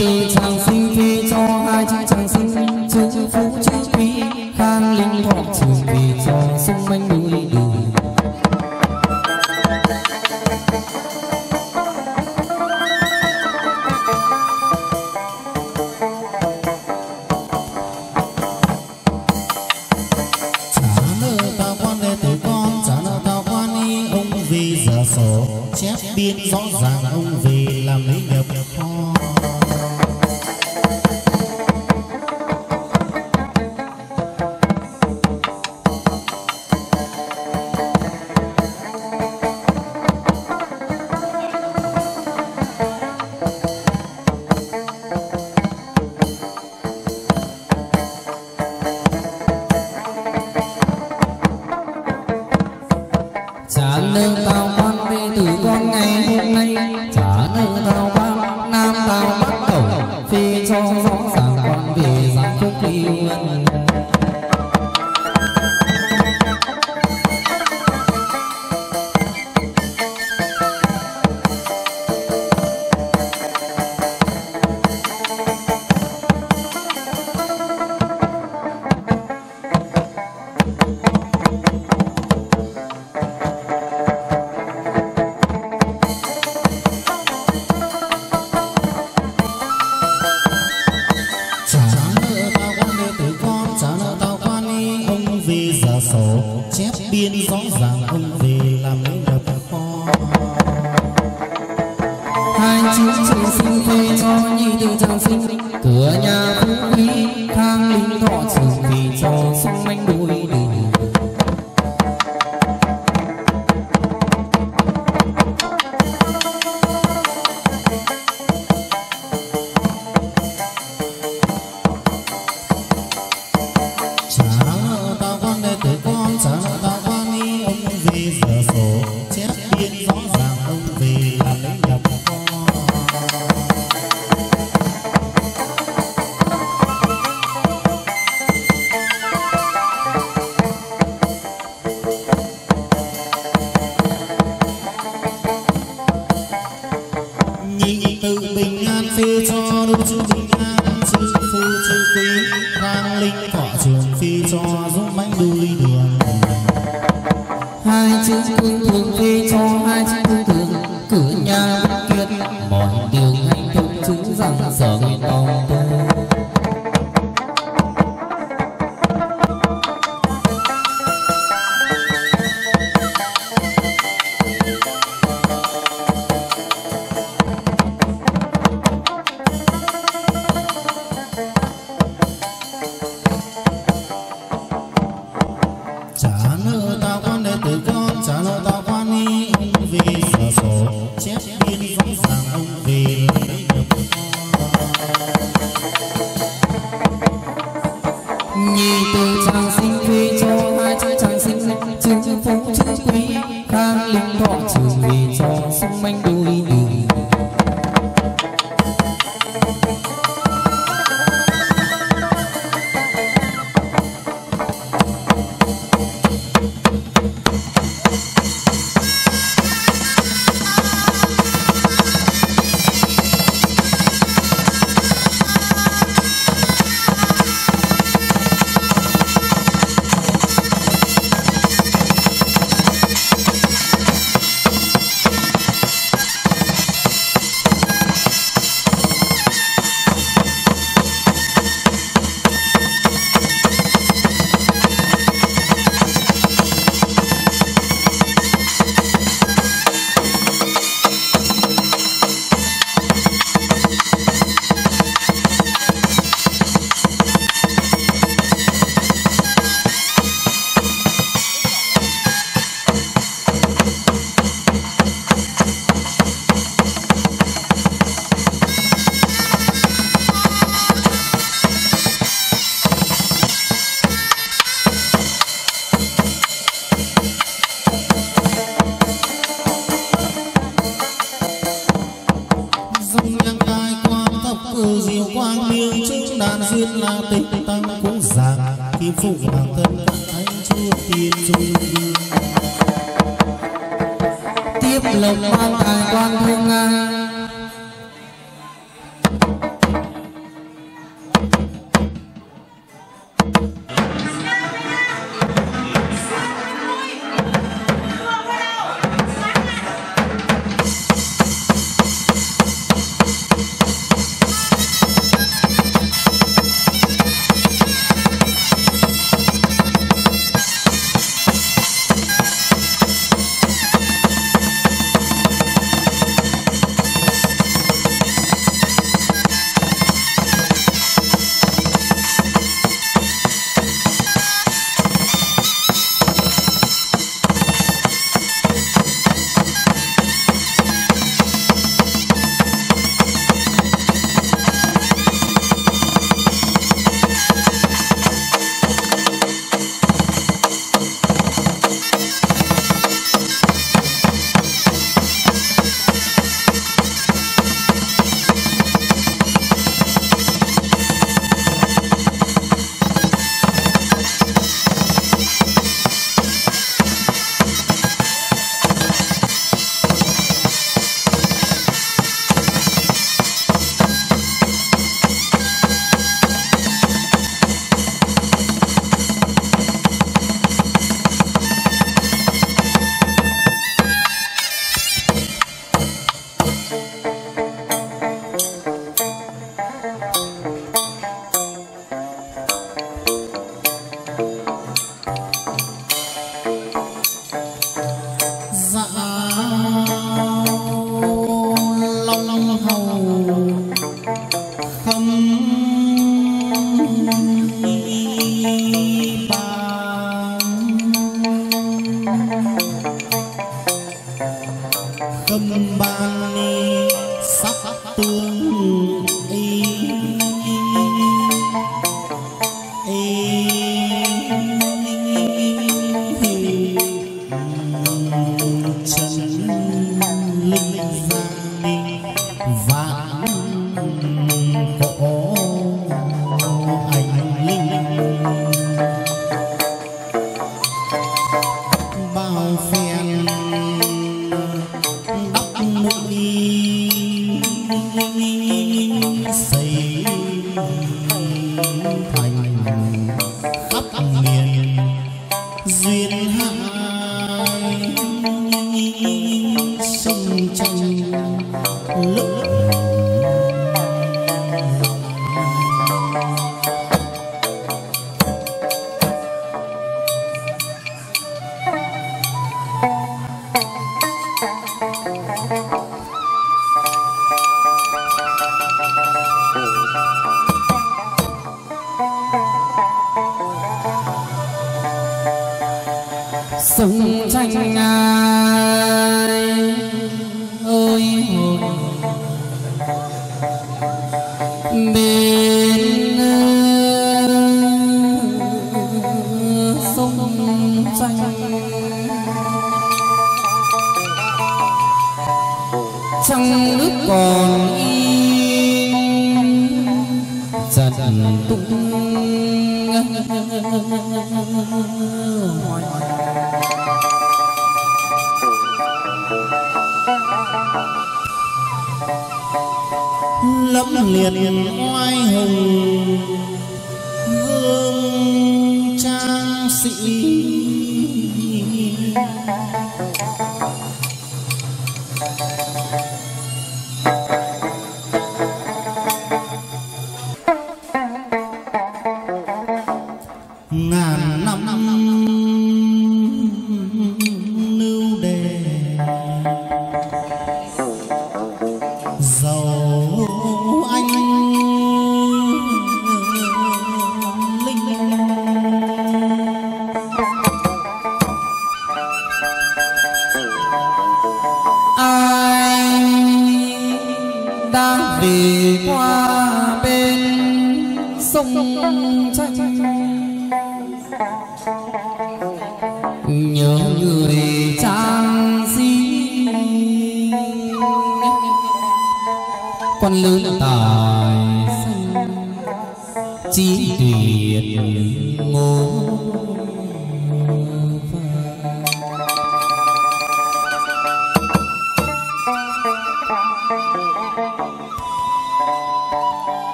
nhị từ chàng sinh thuê cho hai chữ chàng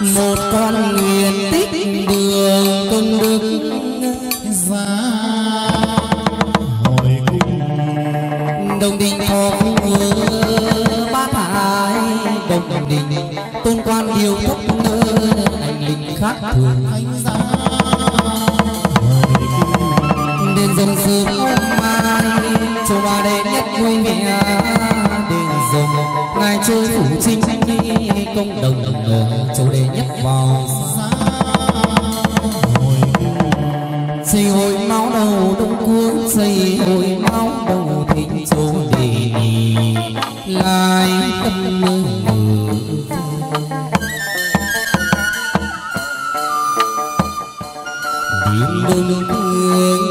một con nghiền tích đường công đức giá hồi cung đồng đình thọ vừa bát hải đồng đình tôn quan điều thấp nơi anh linh khác thường anh giá đền dân sương mai châu ba đệ nhất vui vẻ lai chơi phủ trinh đi công đồng đồng lửa chủ đề nhất vào xa xây hội máu đầu đông cuốn, xây hội máu đầu thịnh chỗ để lại tâm ngữ Hãy subscribe